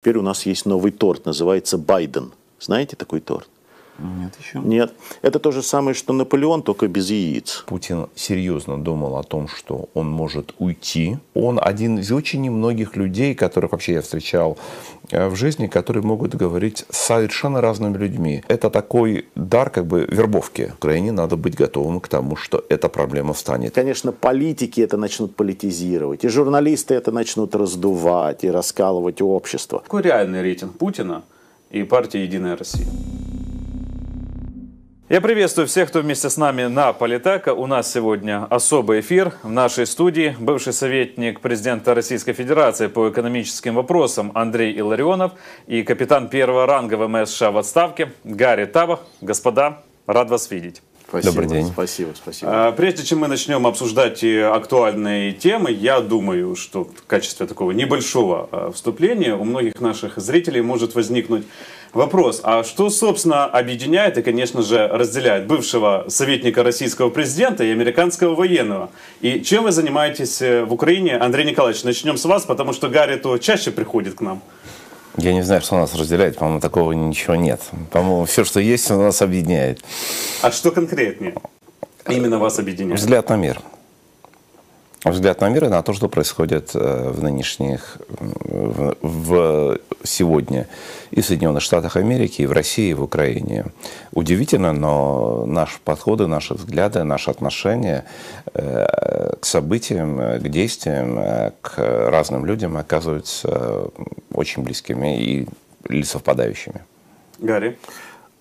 Теперь у нас есть новый торт, называется Байден. Знаете такой торт? Нет еще. Нет. Это то же самое, что Наполеон, только без яиц. Путин серьезно думал о том, что он может уйти. Он один из очень немногих людей, которых вообще я встречал э, в жизни, которые могут говорить с совершенно разными людьми. Это такой дар как бы вербовки. Украине надо быть готовым к тому, что эта проблема встанет. Конечно, политики это начнут политизировать, и журналисты это начнут раздувать и раскалывать общество. Какой реальный рейтинг Путина и партии «Единая Россия»? Я приветствую всех, кто вместе с нами на Политека. У нас сегодня особый эфир в нашей студии. Бывший советник президента Российской Федерации по экономическим вопросам Андрей Илларионов и капитан первого ранга ВМС США в отставке Гарри Табах. Господа, рад вас видеть. Спасибо, Добрый день. Спасибо, спасибо. А, Прежде чем мы начнем обсуждать э, актуальные темы, я думаю, что в качестве такого небольшого э, вступления у многих наших зрителей может возникнуть вопрос, а что, собственно, объединяет и, конечно же, разделяет бывшего советника российского президента и американского военного? И чем вы занимаетесь э, в Украине? Андрей Николаевич, начнем с вас, потому что Гарри то чаще приходит к нам. Я не знаю, что нас разделяет. По-моему, такого ничего нет. По-моему, все, что есть, нас объединяет. А что конкретнее именно вас объединяет? Взгляд на мир. Взгляд на мир и на то, что происходит э, в нынешних, в, в сегодня и в Соединенных Штатах Америки, и в России, и в Украине. Удивительно, но наши подходы, наши взгляды, наши отношения э, к событиям, к действиям, э, к разным людям оказываются очень близкими и или совпадающими. Гарри?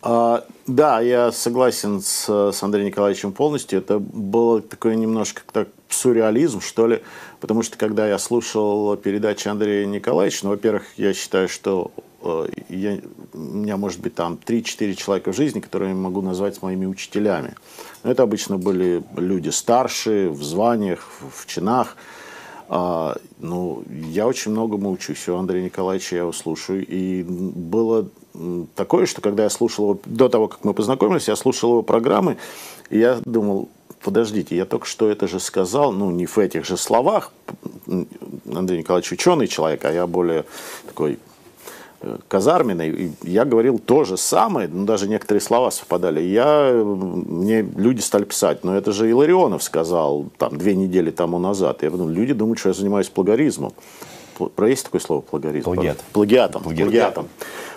А, да, я согласен с, с Андреем Николаевичем полностью. Это было такое немножко так сюрреализм, что ли, потому что когда я слушал передачи Андрея Николаевича, ну, во-первых, я считаю, что э, я, у меня может быть там 3-4 человека в жизни, которые я могу назвать моими учителями. Но это обычно были люди старшие, в званиях, в, чинах. А, ну, я очень многому учусь у Андрея Николаевича, я его слушаю. И было такое, что когда я слушал его, до того, как мы познакомились, я слушал его программы, и я думал, подождите, я только что это же сказал, ну, не в этих же словах. Андрей Николаевич ученый человек, а я более такой э, казарменный. И я говорил то же самое, ну, даже некоторые слова совпадали. Я, мне люди стали писать, но это же Иларионов сказал там две недели тому назад. Я подумал, люди думают, что я занимаюсь плагоризмом. Пл- Про есть такое слово плагоризм? Плагиат. Плагиатом. Плагиат. Плагиатом.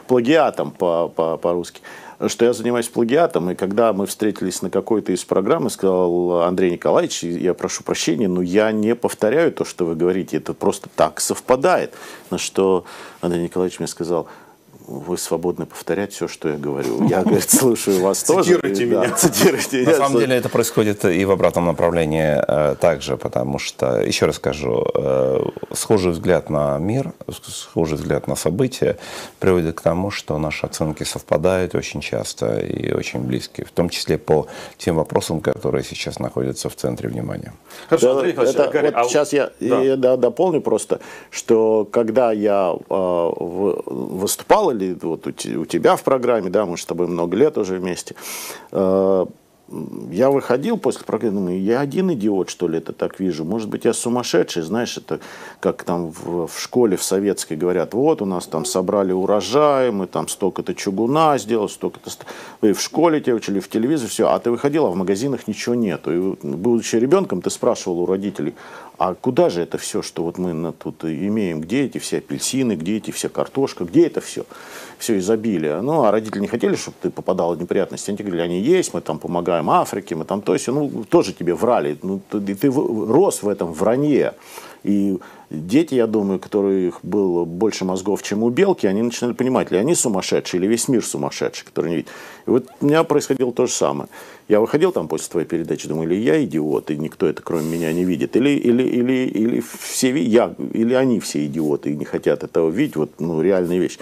Плагиатом по- по- по-русски. Что я занимаюсь плагиатом, и когда мы встретились на какой-то из программ, сказал Андрей Николаевич, я прошу прощения, но я не повторяю то, что вы говорите, это просто так совпадает. На что Андрей Николаевич мне сказал, вы свободны повторять все, что я говорю. Я, говорит, слушаю вас тоже. Цитируйте меня. Цитируйте. На Я самом деле это происходит и в обратном направлении э, также, потому что, еще раз скажу, э, схожий взгляд на мир, схожий взгляд на события приводит к тому, что наши оценки совпадают очень часто и очень близкие, в том числе по тем вопросам, которые сейчас находятся в центре внимания. Хорошо, Да, Андрей Николаевич, это Гарри, вот а- сейчас я, Да. я до- дополню просто, что когда я э, выступал, или вот у, те- у тебя в программе, да, мы с тобой много лет уже вместе, э, я выходил после программы, думаю, я один идиот, что ли, это так вижу. Может быть, я сумасшедший, знаешь, это как там в, в школе в советской говорят, вот у нас там собрали урожай, мы там столько-то чугуна сделали, столько-то... ст- Вы в школе тебя учили, в телевизоре, все, а ты выходил, а в магазинах ничего нету. И, будучи ребенком, ты спрашивал у родителей, а куда же это все, что вот мы тут имеем, где эти все апельсины, где эти все картошка, где это все? Все изобилие. Ну, а родители не хотели, чтобы ты попадал в неприятности. Они говорили, они есть, мы там помогаем Африке, мы там то есть, ну, тоже тебе врали. Ну, ты, ты рос в этом вранье. И дети, я думаю, которых было больше мозгов, чем у белки, они начинали понимать, ли они сумасшедшие, или весь мир сумасшедший, который не видит. И вот у меня происходило то же самое. Я выходил там после твоей передачи, думаю, или я идиот, и никто это кроме меня не видит, или, или, или, или все я, или они все идиоты и не хотят этого видеть, вот, ну, реальная вещь.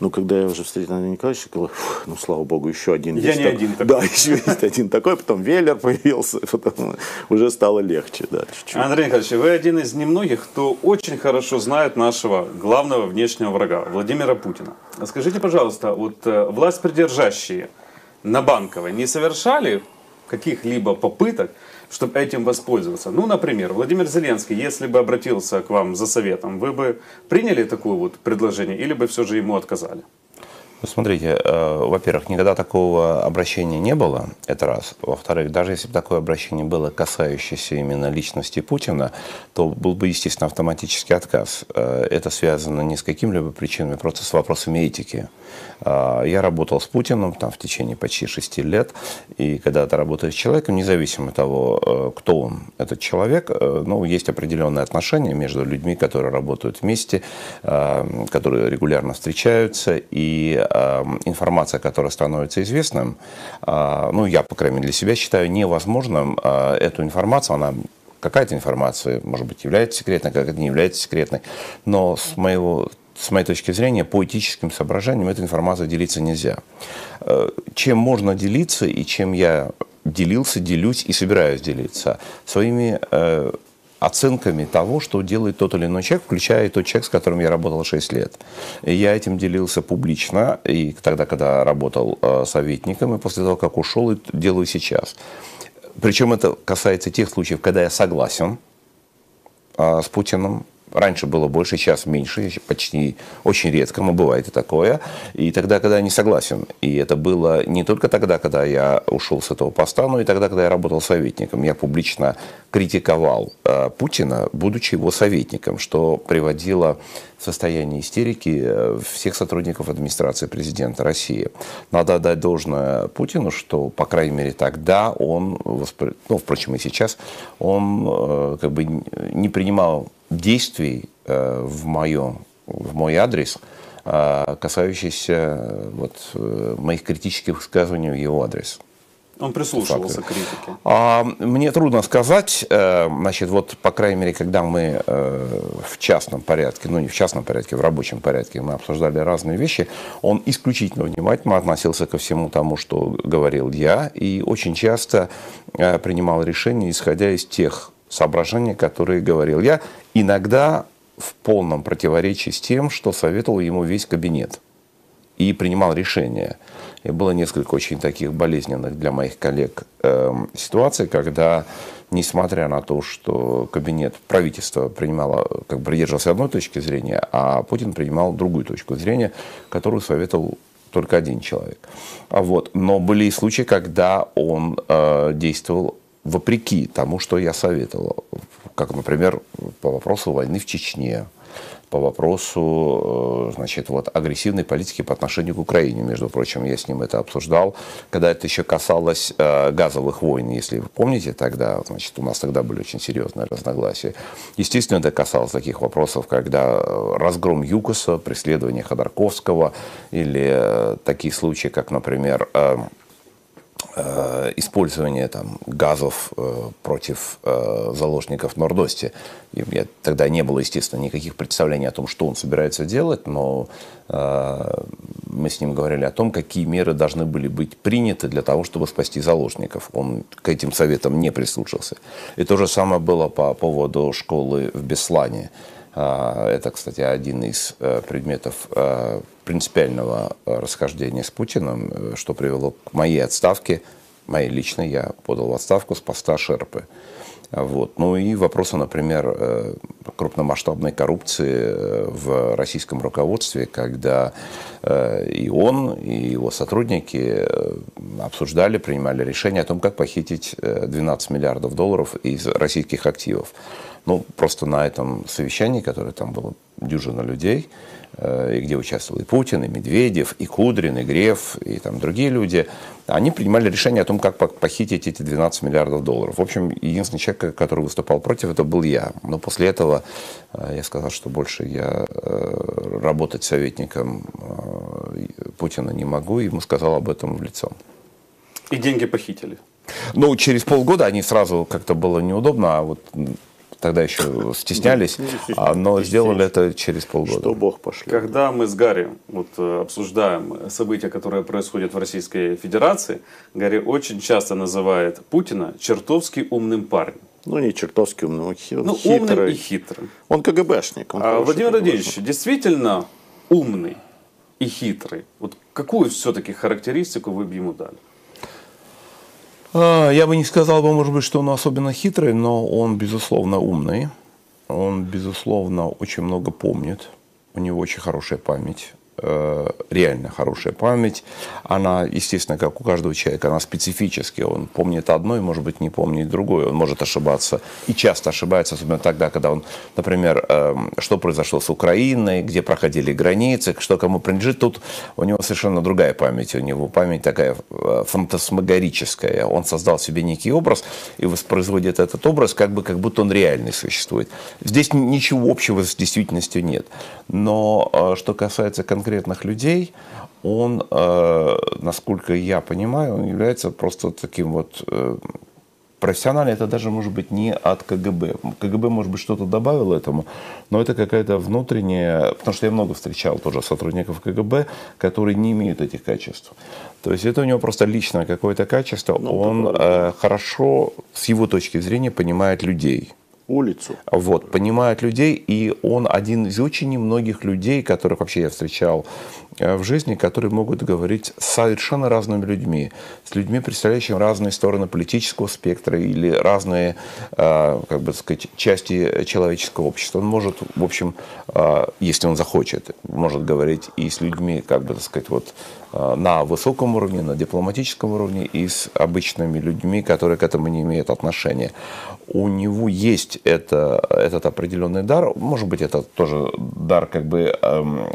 Ну, когда я уже встретил Андрея Николаевича, я говорю, «Фух, ну, слава богу, еще один Я есть не так- один такой. Да, еще есть один такой, потом Веллер появился, потом уже стало легче, да, чуть-чуть. Андрей Николаевич, вы один из немногих, кто очень хорошо знает нашего главного внешнего врага, Владимира Путина. Скажите, пожалуйста, вот э, власть придержащие на Банковой не совершали каких-либо попыток, чтобы этим воспользоваться. Ну, например, Владимир Зеленский, если бы обратился к вам за советом, вы бы приняли такое вот предложение или бы все же ему отказали? Ну, смотрите, э, во-первых, никогда такого обращения не было, это раз. Во-вторых, даже если бы такое обращение было касающееся именно личности Путина, то был бы, естественно, автоматический отказ. Э, это связано не с какими-либо причинами, просто с вопросами этики. Э, я работал с Путиным там, в течение почти шести лет, и когда ты работаешь с человеком, независимо от того, кто он, этот человек, ну, есть определенные отношения между людьми, которые работают вместе, которые регулярно встречаются, и Эм, информация, которая становится известным, э, ну, я, по крайней мере, для себя считаю невозможным э, эту информацию, она какая-то информация, может быть, является секретной, какая-то не является секретной, но с моего с моей точки зрения, по этическим соображениям этой информацией делиться нельзя. Э, чем можно делиться и чем я делился, делюсь и собираюсь делиться? Своими оценками того, что делает тот или иной человек, включая тот человек, с которым я работал 6 лет. И я этим делился публично, и тогда, когда работал э, советником, и после того, как ушел, и делаю сейчас. Причем это касается тех случаев, когда я согласен э, с Путиным, Раньше было больше, сейчас меньше, почти очень редко, но бывает и такое. И тогда, когда я не согласен. И это было не только тогда, когда я ушел с этого поста, но и тогда, когда я работал советником. Я публично критиковал э, Путина, будучи его советником, что приводило в состояние истерики э, всех сотрудников администрации президента России. Надо отдать должное Путину, что, по крайней мере, тогда он, ну, впрочем, и сейчас, он э, как бы не принимал действий э, в, моем, в мой адрес, э, касающихся э, вот, моих критических высказываний в его адрес. Он прислушивался к критике. А, мне трудно сказать. Значит, вот, по крайней мере, когда мы в частном порядке, ну не в частном порядке, в рабочем порядке, мы обсуждали разные вещи, он исключительно внимательно относился ко всему тому, что говорил я, и очень часто принимал решения, исходя из тех соображения, которые говорил я, иногда в полном противоречии с тем, что советовал ему весь кабинет и принимал решения. И было несколько очень таких болезненных для моих коллег э, ситуаций, когда, несмотря на то, что кабинет правительства принимало, как бы придерживался одной точки зрения, а Путин принимал другую точку зрения, которую советовал только один человек. А вот. Но были и случаи, когда он э, действовал вопреки тому, что я советовал. Как, например, по вопросу войны в Чечне, по вопросу э, значит, вот, агрессивной политики по отношению к Украине. Между прочим, я с ним это обсуждал, когда это еще касалось э, газовых войн. Если вы помните, тогда, значит, у нас тогда были очень серьезные разногласия. Естественно, это касалось таких вопросов, когда э, разгром ЮКОСа, преследование Ходорковского или э, такие случаи, как, например, э, использование там, газов э, против э, заложников в Нордосте. И у меня тогда не было, естественно, никаких представлений о том, что он собирается делать, но мы с ним говорили о том, какие меры должны были быть приняты для того, чтобы спасти заложников. Он к этим советам не прислушался. И то же самое было по поводу школы в Беслане. Это, кстати, один из предметов принципиального э, расхождения с Путиным, э, что привело к моей отставке, моей личной, я подал в отставку с поста Шерпы. Вот. Ну и вопросы, например, э, крупномасштабной коррупции в российском руководстве, когда и он, и его сотрудники обсуждали, принимали решение о том, как похитить 12 миллиардов долларов из российских активов. Ну, просто на этом совещании, которое там было дюжина людей, Э, и где участвовал и Путин, и Медведев, и Кудрин, и Греф, и там другие люди, они принимали решение о том, как похитить эти 12 миллиардов долларов. В общем, единственный человек, который выступал против, это был я. Но после этого э, я сказал, что больше я э, работать советником Путина не могу, и ему сказал об этом в лицо. И деньги похитили? Ну, через полгода они сразу как-то было неудобно, а вот тогда еще стеснялись, а, но сделали это через полгода. Что Бог пошли. Когда мы с Гарри вот, э, обсуждаем события, которые происходят в Российской Федерации, Гарри очень часто называет Путина чертовски умным парнем. Ну, не чертовски умным, он ну, хитрый. умным и хитрым. Он КГБшник. Он а Владимир Владимирович действительно умный и хитрый. Вот какую все-таки характеристику вы бы ему дали? А, Я бы не сказал бы, может быть, что он особенно хитрый, но он, безусловно, умный. Он, безусловно, очень много помнит. У него очень хорошая память. Э, реально хорошая память. Она, естественно, как у каждого человека, она специфически. Он помнит одно и, может быть, не помнит другое. Он может ошибаться и часто ошибается, особенно тогда, когда он, например, эм, что произошло с Украиной, где проходили границы, что кому принадлежит. Тут у него совершенно другая память. У него память такая э, фантасмагорическая. Он создал себе некий образ и воспроизводит этот образ, как бы как будто он реальный существует. Здесь ничего общего с действительностью нет. Но э, что касается конкретно конкретных людей, он, э, насколько я понимаю, он является просто таким вот э, профессионально это даже может быть не от КГБ. КГБ, может быть, что-то добавило этому, но это какая-то внутренняя, потому что я много встречал тоже сотрудников КГБ, которые не имеют этих качеств. То есть это у него просто личное какое-то качество. Ну, Он э, хорошо, с его точки зрения, понимает людей улицу. Вот, понимает людей, и он один из очень немногих людей, которых вообще я встречал э, в жизни, которые могут говорить с совершенно разными людьми, с людьми, представляющими разные стороны политического спектра или разные, э, как бы сказать, части человеческого общества. Он может, в общем, э, если он захочет, может говорить и с людьми, как бы, так сказать, вот на высоком уровне, на дипломатическом уровне и с обычными людьми, которые к этому не имеют отношения у него есть это, этот определенный дар. Может быть, это тоже дар как бы эм,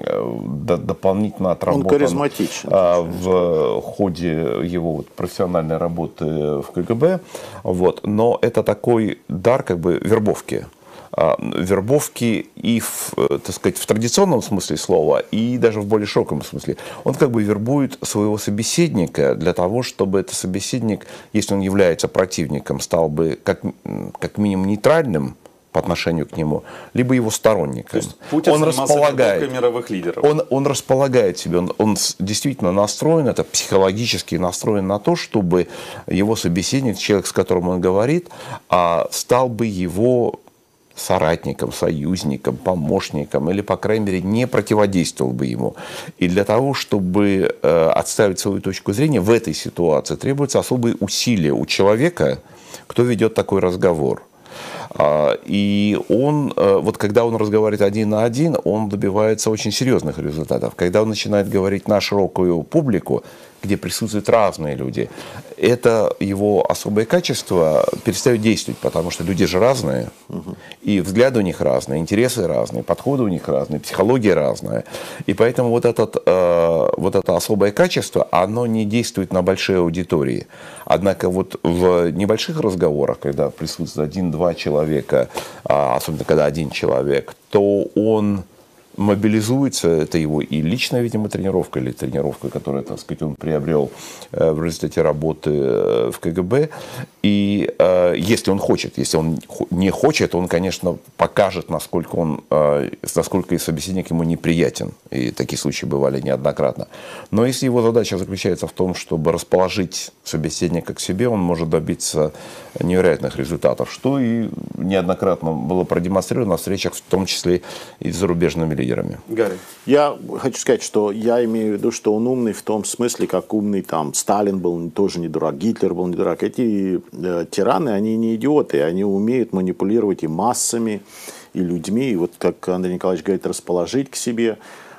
д, дополнительно отработан. Он харизматичен. Э, в ходе его вот, профессиональной работы в КГБ. Вот. Но это такой дар как бы вербовки. А, вербовки и в, э, так сказать, в традиционном смысле слова, и даже в более широком смысле. Он как бы вербует своего собеседника для того, чтобы этот собеседник, если он является противником, стал бы как, как минимум нейтральным, по отношению к нему, либо его сторонником. Путин он располагает мировых лидеров. Он, он располагает себе, он, он действительно настроен, это психологически настроен на то, чтобы его собеседник, человек, с которым он говорит, а, стал бы его соратником, союзником, помощником, или, по крайней мере, не противодействовал бы ему. И для того, чтобы э, отставить свою точку зрения в этой ситуации, требуются особые усилия у человека, кто ведет такой разговор. А, и он, э, вот когда он разговаривает один на один, он добивается очень серьезных результатов. Когда он начинает говорить на широкую публику, где присутствуют разные люди, это его особое качество перестает действовать, потому что люди же разные, и взгляды у них разные, интересы разные, подходы у них разные, психология разная. И поэтому вот, этот, э, вот это особое качество, оно не действует на большие аудитории. Однако вот в небольших разговорах, когда присутствует один-два человека, а особенно когда один человек, то он мобилизуется, это его и личная, видимо, тренировка, или тренировка, которую, так сказать, он приобрел э, в результате работы э, в КГБ. И э, если он хочет, если он не хочет, он, конечно, покажет, насколько он, насколько и собеседник ему неприятен. И такие случаи бывали неоднократно. Но если его задача заключается в том, чтобы расположить собеседника к себе, он может добиться невероятных результатов, что и неоднократно было продемонстрировано на встречах, в том числе и с зарубежными лидерами лидерами. Гарри. Я хочу сказать, что я имею в виду, что он умный в том смысле, как умный там Сталин был тоже не дурак, Гитлер был не дурак. Эти э, тираны, они не идиоты, они умеют манипулировать и массами, и людьми, и вот как Андрей Николаевич говорит, расположить к себе.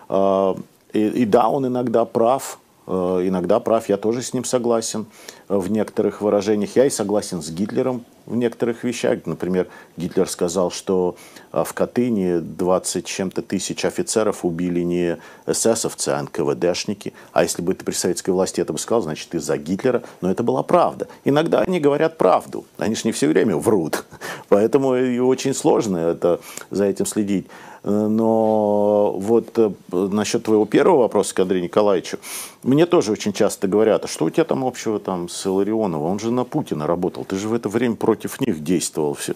Э, и, и да, он иногда прав, э, иногда прав, я тоже с ним согласен в некоторых выражениях. Я и согласен с Гитлером в некоторых вещах. Например, Гитлер сказал, что а, в Катыни 20 чем-то тысяч офицеров убили не эсэсовцы, а НКВДшники. А если бы ты при советской власти это бы сказал, значит, ты за Гитлера. Но это была правда. Иногда они говорят правду. Они же не все время врут. Поэтому и очень сложно это, за этим следить. Но вот э, насчет твоего первого вопроса к Андрею Николаевичу. Мне тоже очень часто говорят, а что у тебя там общего там с Иларионовым? Он же на Путина работал. Ты же в это время против них действовал. Все.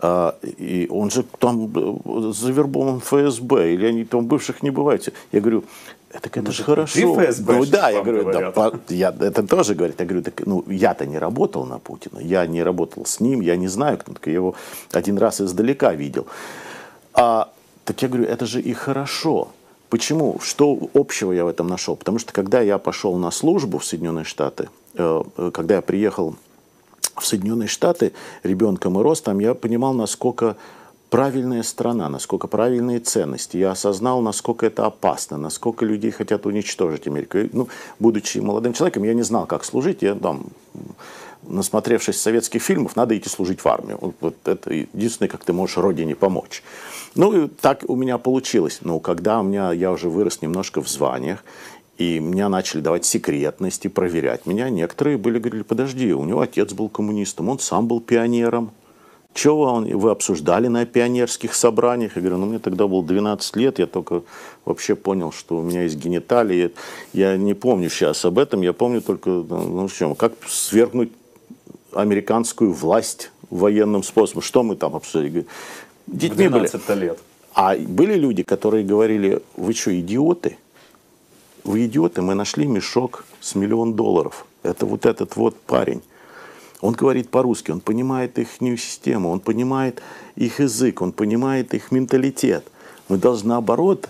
А, и он же там э, завербован ФСБ, или они там бывших не бываете. Я говорю, это, это же хорошо. Ты ФСБ, ну да, я говорю, да, по, я, это тоже говорит. Я говорю, так, ну я-то не работал на Путина, я не работал с ним, я не знаю, кто я его один раз издалека видел. А, так я говорю, это же и хорошо. Почему? Что общего я в этом нашел? Потому что когда я пошел на службу в Соединенные Штаты, э, э, когда я приехал в Соединенные Штаты ребенком и ростом, я понимал, насколько правильная страна, насколько правильные ценности. Я осознал, насколько это опасно, насколько людей хотят уничтожить Америку. Ну, будучи молодым человеком, я не знал, как служить. Я там, насмотревшись советских фильмов, надо идти служить в армию. Вот, это единственное, как ты можешь родине помочь. Ну, и так у меня получилось. Но когда у меня, я уже вырос немножко в званиях, и меня начали давать секретности, проверять меня. Некоторые были, говорили, подожди, у него отец был коммунистом, он сам был пионером. Чего он, вы обсуждали на пионерских собраниях? Я говорю, ну мне тогда было 12 лет, я только вообще понял, что у меня есть гениталии. Я не помню сейчас об этом, я помню только, ну, в чем, как свергнуть американскую власть военным способом. Что мы там обсудили? Детьми были. лет. А были люди, которые говорили, вы что, идиоты? Вы идиоты, мы нашли мешок с миллион долларов. Это вот этот вот парень. Он говорит по-русски, он понимает их систему, он понимает их язык, он понимает их менталитет. Мы должны, наоборот,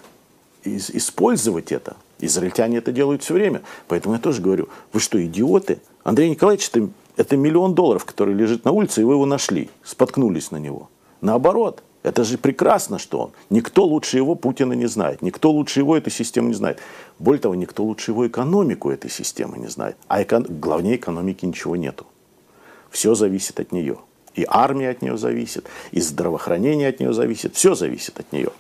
использовать это. Израильтяне это делают все время. Поэтому я тоже говорю, вы что, идиоты? Андрей Николаевич, это, это миллион долларов, который лежит на улице, и вы его нашли, споткнулись на него. Наоборот, это же прекрасно, что он. Никто лучше его Путина не знает. Никто лучше его эту систему не знает. Более того, никто лучше его экономику этой системы не знает. А эко... главнее экономики ничего нету. Все зависит от нее. И армия от нее зависит, и здравоохранение от нее зависит. Все зависит от нее.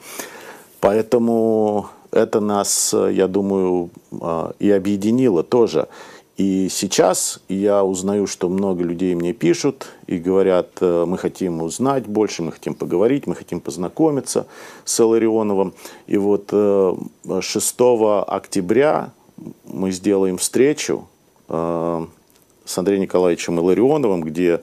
Поэтому это нас, я думаю, а, и объединило тоже. И сейчас я узнаю, что много людей мне пишут и говорят, э, мы хотим узнать больше, мы хотим поговорить, мы хотим познакомиться с Иларионовым. И вот 6 э, октября мы сделаем встречу э, с Андреем Николаевичем Иларионовым, где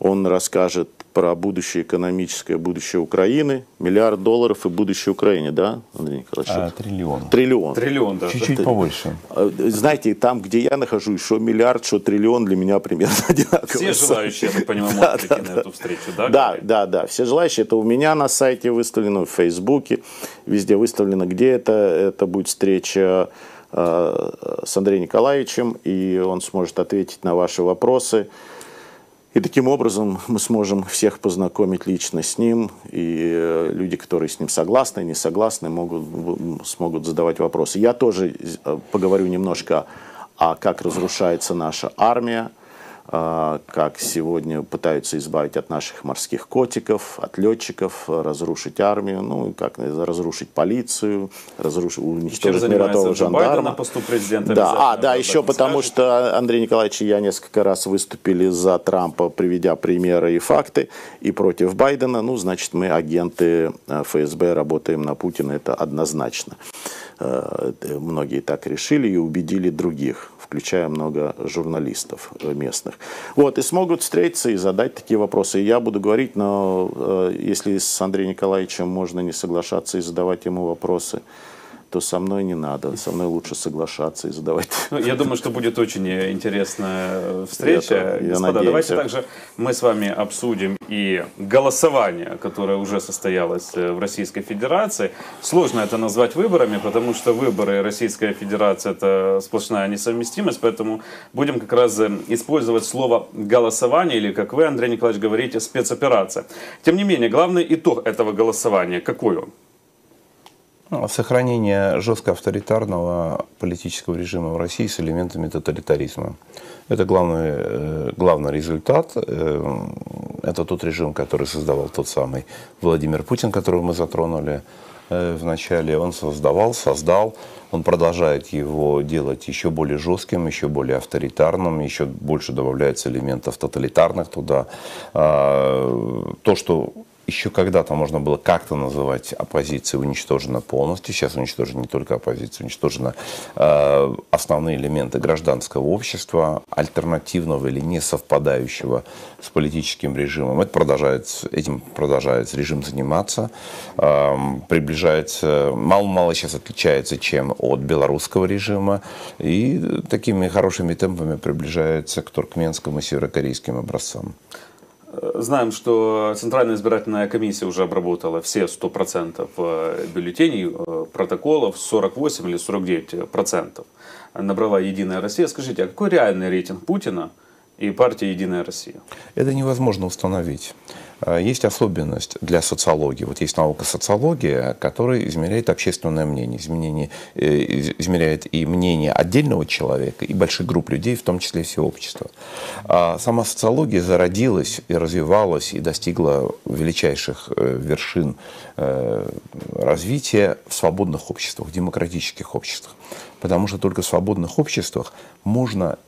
он расскажет про будущее экономическое будущее Украины, миллиард долларов и будущее Украины, да, Андрей Николаевич? А, триллион. Триллион. Триллион, да. Чуть-чуть это, побольше. А, знаете, там, где я нахожусь, что миллиард, что триллион для меня примерно одинаково. Все желающие, я так понимаю, могут прийти на эту встречу, да? Да, да, да. Все желающие. Это у меня на сайте выставлено, в Фейсбуке, везде выставлено, где это. Это будет встреча э, с Андреем Николаевичем, и он сможет ответить на ваши вопросы. И таким образом мы сможем всех познакомить лично с ним, и э, люди, которые с ним согласны, не согласны, могут, смогут задавать вопросы. Я тоже э, поговорю немножко о как разрушается наша армия, как сегодня пытаются избавить от наших морских котиков, от летчиков, разрушить армию, ну, как разрушить полицию, разрушить, уничтожить миротового жандарма. на посту президента. Да, а, да, еще потому скажет. что Андрей Николаевич и я несколько раз выступили за Трампа, приведя примеры и факты, и против Байдена. Ну, значит, мы агенты э, ФСБ, работаем на Путина, это однозначно. Э, многие так решили и убедили других включая много журналистов э, местных. Вот, и смогут встретиться и задать такие вопросы. И я буду говорить, но э, если с Андреем Николаевичем можно не соглашаться и задавать ему вопросы, то со мной не надо. Со мной лучше соглашаться и задавать. Ну, я думаю, что будет очень интересная встреча. Это, Господа, давайте также мы с вами обсудим и голосование, которое уже состоялось э, в Российской Федерации. Сложно это назвать выборами, потому что выборы Российская Федерация это сплошная несовместимость, поэтому будем как раз э, использовать слово голосование или, как вы, Андрей Николаевич, говорите, спецоперация. Тем не менее, главный итог этого голосования какой он? Ну, сохранение жестко авторитарного политического режима в России с элементами тоталитаризма. Это главный, э, главный результат. Э, это тот режим, который создавал тот самый Владимир Путин, которого мы затронули э, в начале. Он создавал, создал, он продолжает его делать еще более жестким, еще более авторитарным, еще больше добавляется элементов тоталитарных туда. А, то, что еще когда-то можно было как-то называть оппозиция уничтожена полностью. Сейчас уничтожена не только оппозиция, уничтожены э, основные элементы гражданского общества, альтернативного или не совпадающего с политическим режимом. Это продолжает, этим продолжает режим заниматься, э, приближается, мало-мало сейчас отличается, чем от белорусского режима, и такими хорошими темпами приближается к туркменскому и северокорейским образцам. Знаем, что Центральная избирательная комиссия уже обработала все 100% э, бюллетеней, э, протоколов, 48 или 49% набрала «Единая Россия». Скажите, а какой реальный рейтинг Путина и партии «Единая Россия»? Это невозможно установить. А, есть особенность для социологии. Вот есть наука социология, которая измеряет общественное мнение, изменение, э, измеряет и мнение отдельного человека, и больших групп людей, в том числе всего общества. А сама социология зародилась и развивалась, и достигла величайших э, вершин э, развития в свободных обществах, в демократических обществах. Потому что только в свободных обществах можно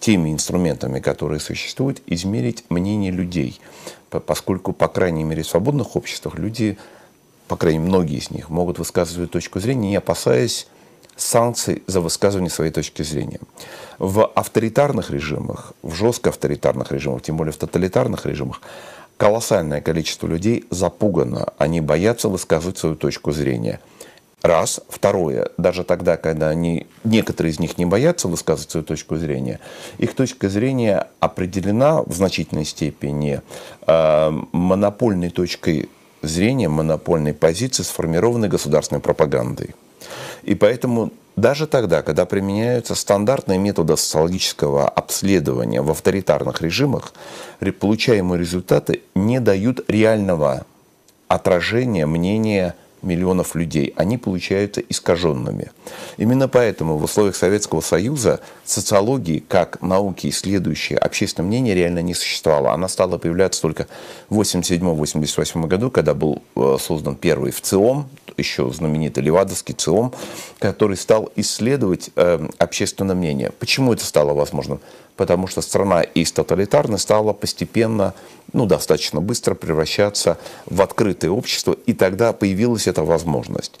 теми инструментами, которые существуют, измерить мнение людей. Поскольку, по крайней мере, в свободных обществах люди, по крайней мере, многие из них, могут высказывать свою точку зрения, не опасаясь санкций за высказывание своей точки зрения. В авторитарных режимах, в жестко авторитарных режимах, тем более в тоталитарных режимах, колоссальное количество людей запугано, они боятся высказывать свою точку зрения – Раз. Второе. Даже тогда, когда они, некоторые из них не боятся высказывать свою точку зрения, их точка зрения определена в значительной степени э, монопольной точкой зрения, монопольной позиции, сформированной государственной пропагандой. И поэтому даже тогда, когда применяются стандартные методы социологического обследования в авторитарных режимах, получаемые результаты не дают реального отражения мнения миллионов людей, они получаются искаженными. Именно поэтому в условиях Советского Союза социологии, как науки, исследующие общественное мнение, реально не существовало. Она стала появляться только в 1987-1988 году, когда был э, создан первый ВЦИОМ, еще знаменитый Левадовский ЦИОМ, который стал исследовать э, общественное мнение. Почему это стало возможным? потому что страна из тоталитарной стала постепенно, ну, достаточно быстро превращаться в открытое общество, и тогда появилась эта возможность.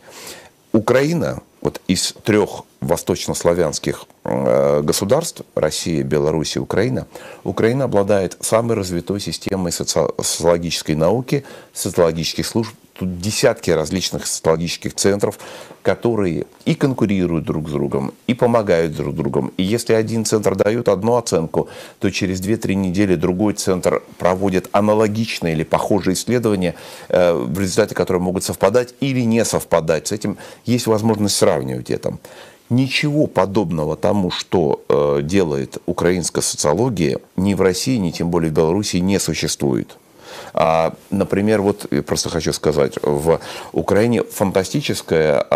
Украина, вот из трех восточнославянских э, государств, Россия, Беларусь и Украина, Украина обладает самой развитой системой социологической науки, социологических служб Тут десятки различных социологических центров, которые и конкурируют друг с другом, и помогают друг другу. И если один центр дает одну оценку, то через 2-3 недели другой центр проводит аналогичные или похожие исследования, э, в результате которых могут совпадать или не совпадать. С этим есть возможность сравнивать это. Ничего подобного тому, что э, делает украинская социология, ни в России, ни тем более в Беларуси не существует. А, например, вот я просто хочу сказать, в Украине фантастическая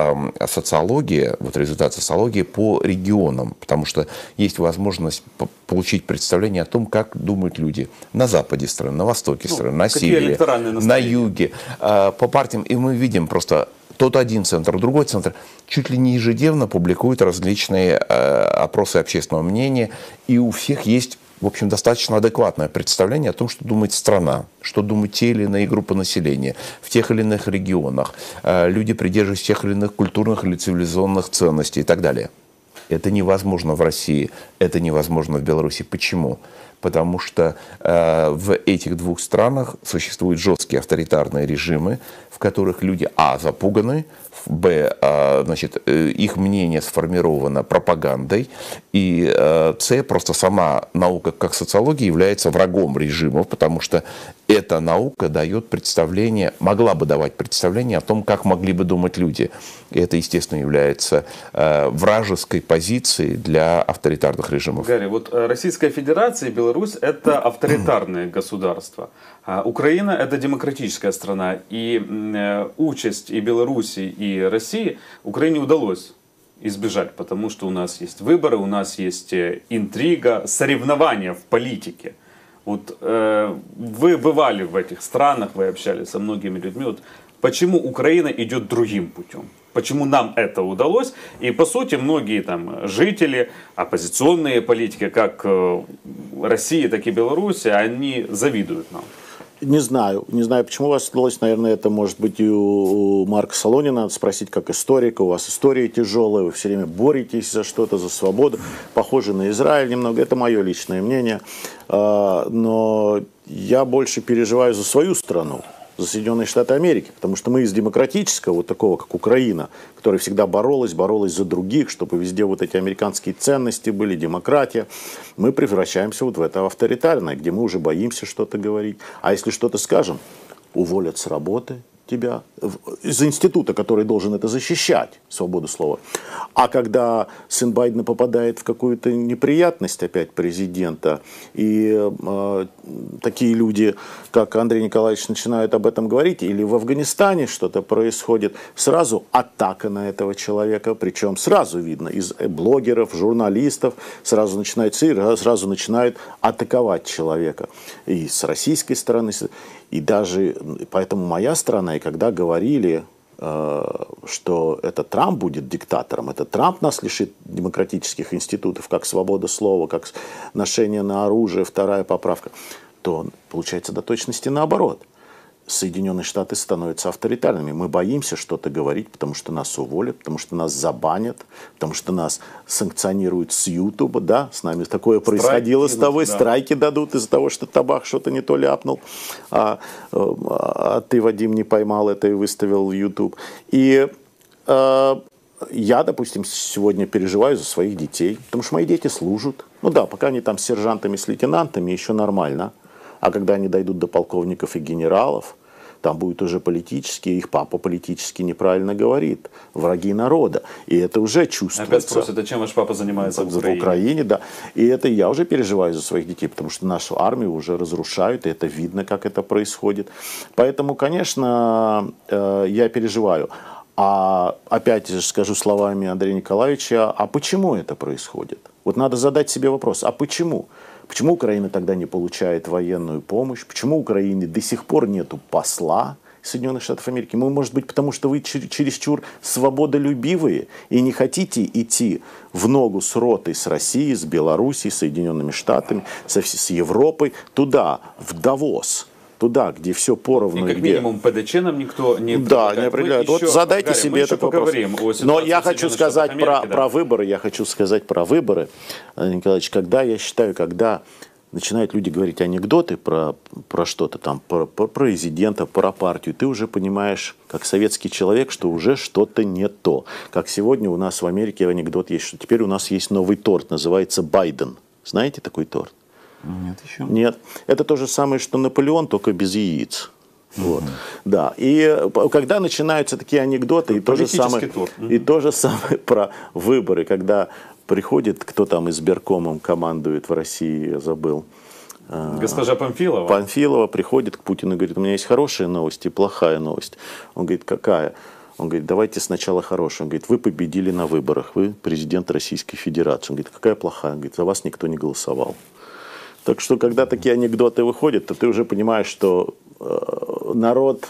социология, вот результат социологии по регионам, потому что есть возможность получить представление о том, как думают люди на западе страны, на востоке ну, страны, на севере, на юге, а, по партиям. И мы видим просто тот один центр, другой центр чуть ли не ежедневно публикуют различные э, опросы общественного мнения, и у всех есть в общем, достаточно адекватное представление о том, что думает страна, что думают те или иные группы населения в тех или иных регионах, э, люди, придерживаются тех или иных культурных или цивилизационных ценностей и так далее. Это невозможно в России, это невозможно в Беларуси. Почему? Потому что э, в этих двух странах существуют жесткие авторитарные режимы, в которых люди, а, запуганы, б, а, значит, э, их мнение сформировано пропагандой, и э, с, просто сама наука как социология является врагом режимов, потому что эта наука дает представление, могла бы давать представление о том, как могли бы думать люди. И это, естественно, является э, вражеской позицией для авторитарных режимов. Гарри, вот Российская Федерация и Беларусь – это авторитарные государства. А Украина – это демократическая страна. И участь и Беларуси, и России Украине удалось избежать, потому что у нас есть выборы, у нас есть э, интрига, соревнования в политике. Вот э, вы бывали в этих странах, вы общались со многими людьми. Вот почему Украина идет другим путем? Почему нам это удалось? И по сути многие там жители, оппозиционные политики, как э, России, так и Беларуси, они завидуют нам. Не знаю. Не знаю, почему у вас удалось. Наверное, это может быть и у Марка Солонина. Надо спросить, как историка. У вас история тяжелая, вы все время боретесь за что-то, за свободу. Похоже на Израиль немного. Это мое личное мнение. А, но я больше переживаю за свою страну. За Соединенные Штаты Америки, потому что мы из демократического, вот такого, как Украина, которая всегда боролась, боролась за других, чтобы везде вот эти американские ценности были, демократия, мы превращаемся вот в это авторитарное, где мы уже боимся что-то говорить. А если что-то скажем, уволят с работы, тебя из института, который должен это защищать, свободу слова. А когда сын Байдена попадает в какую-то неприятность опять президента, и э, такие люди, как Андрей Николаевич, начинают об этом говорить, или в Афганистане что-то происходит, сразу атака на этого человека, причем сразу видно из блогеров, журналистов, сразу начинают, сразу начинают атаковать человека. И с российской стороны, и даже поэтому моя страна, и когда говорили, э, что это Трамп будет диктатором, это Трамп нас лишит демократических институтов, как свобода слова, как ношение на оружие, вторая поправка, то получается до точности наоборот – Соединенные Штаты становятся авторитарными. Мы боимся что-то говорить, потому что нас уволят, потому что нас забанят, потому что нас санкционируют с Ютуба. Да, с нами такое страйки происходило с тобой. Да. Страйки дадут из-за того, что табак что-то не то ляпнул, а, а ты, Вадим, не поймал это и выставил в Ютуб. И а, я, допустим, сегодня переживаю за своих детей, потому что мои дети служат. Ну да, пока они там с сержантами, с лейтенантами, еще нормально. А когда они дойдут до полковников и генералов, там будет уже политически, их папа политически неправильно говорит, враги народа. И это уже чувствуется. Опять спросят, а чем ваш папа занимается в Украине? В Украине, да. И это я уже переживаю за своих детей, потому что нашу армию уже разрушают, и это видно, как это происходит. Поэтому, конечно, э, я переживаю. А опять же скажу словами Андрея Николаевича, а почему это происходит? Вот надо задать себе вопрос, а почему? Почему Украина тогда не получает военную помощь? Почему у Украины до сих пор нету посла Соединенных Штатов Америки? Мы, может быть, потому что вы чересчур свободолюбивые и не хотите идти в ногу с ротой с Россией, с Белоруссией, Соединенными Штатами, с, с Европой, туда, в Давос – туда, где все поровну. И как где... минимум ПДЧ нам никто не Да, не определяет. Вот задайте Гарри, себе этот вопрос. Но я хочу сказать Америки, про, да. про выборы, я хочу сказать про выборы, Николаевич, когда я считаю, когда начинают люди говорить анекдоты про, про что-то там, про, про президента, про партию, ты уже понимаешь, как советский человек, что уже что-то не то. Как сегодня у нас в Америке анекдот есть, что теперь у нас есть новый торт, называется Байден. Знаете такой торт? Нет еще. Нет. Это то же самое, что Наполеон, только без яиц. Вот. Да. И э, когда начинаются такие анекдоты, и то, же самое, и то же самое про выборы, когда приходит, кто там из избиркомом командует в России, я забыл. А, Госпожа Памфилова. Памфилова приходит к Путину и говорит, у меня есть хорошая новость и плохая новость. Он говорит, какая? Он говорит, давайте сначала хорошую. Он говорит, вы победили на выборах, вы президент Российской Федерации. Он говорит, какая плохая? Он говорит, за вас никто не голосовал. Так что, когда такие анекдоты выходят, то ты уже понимаешь, что э, народ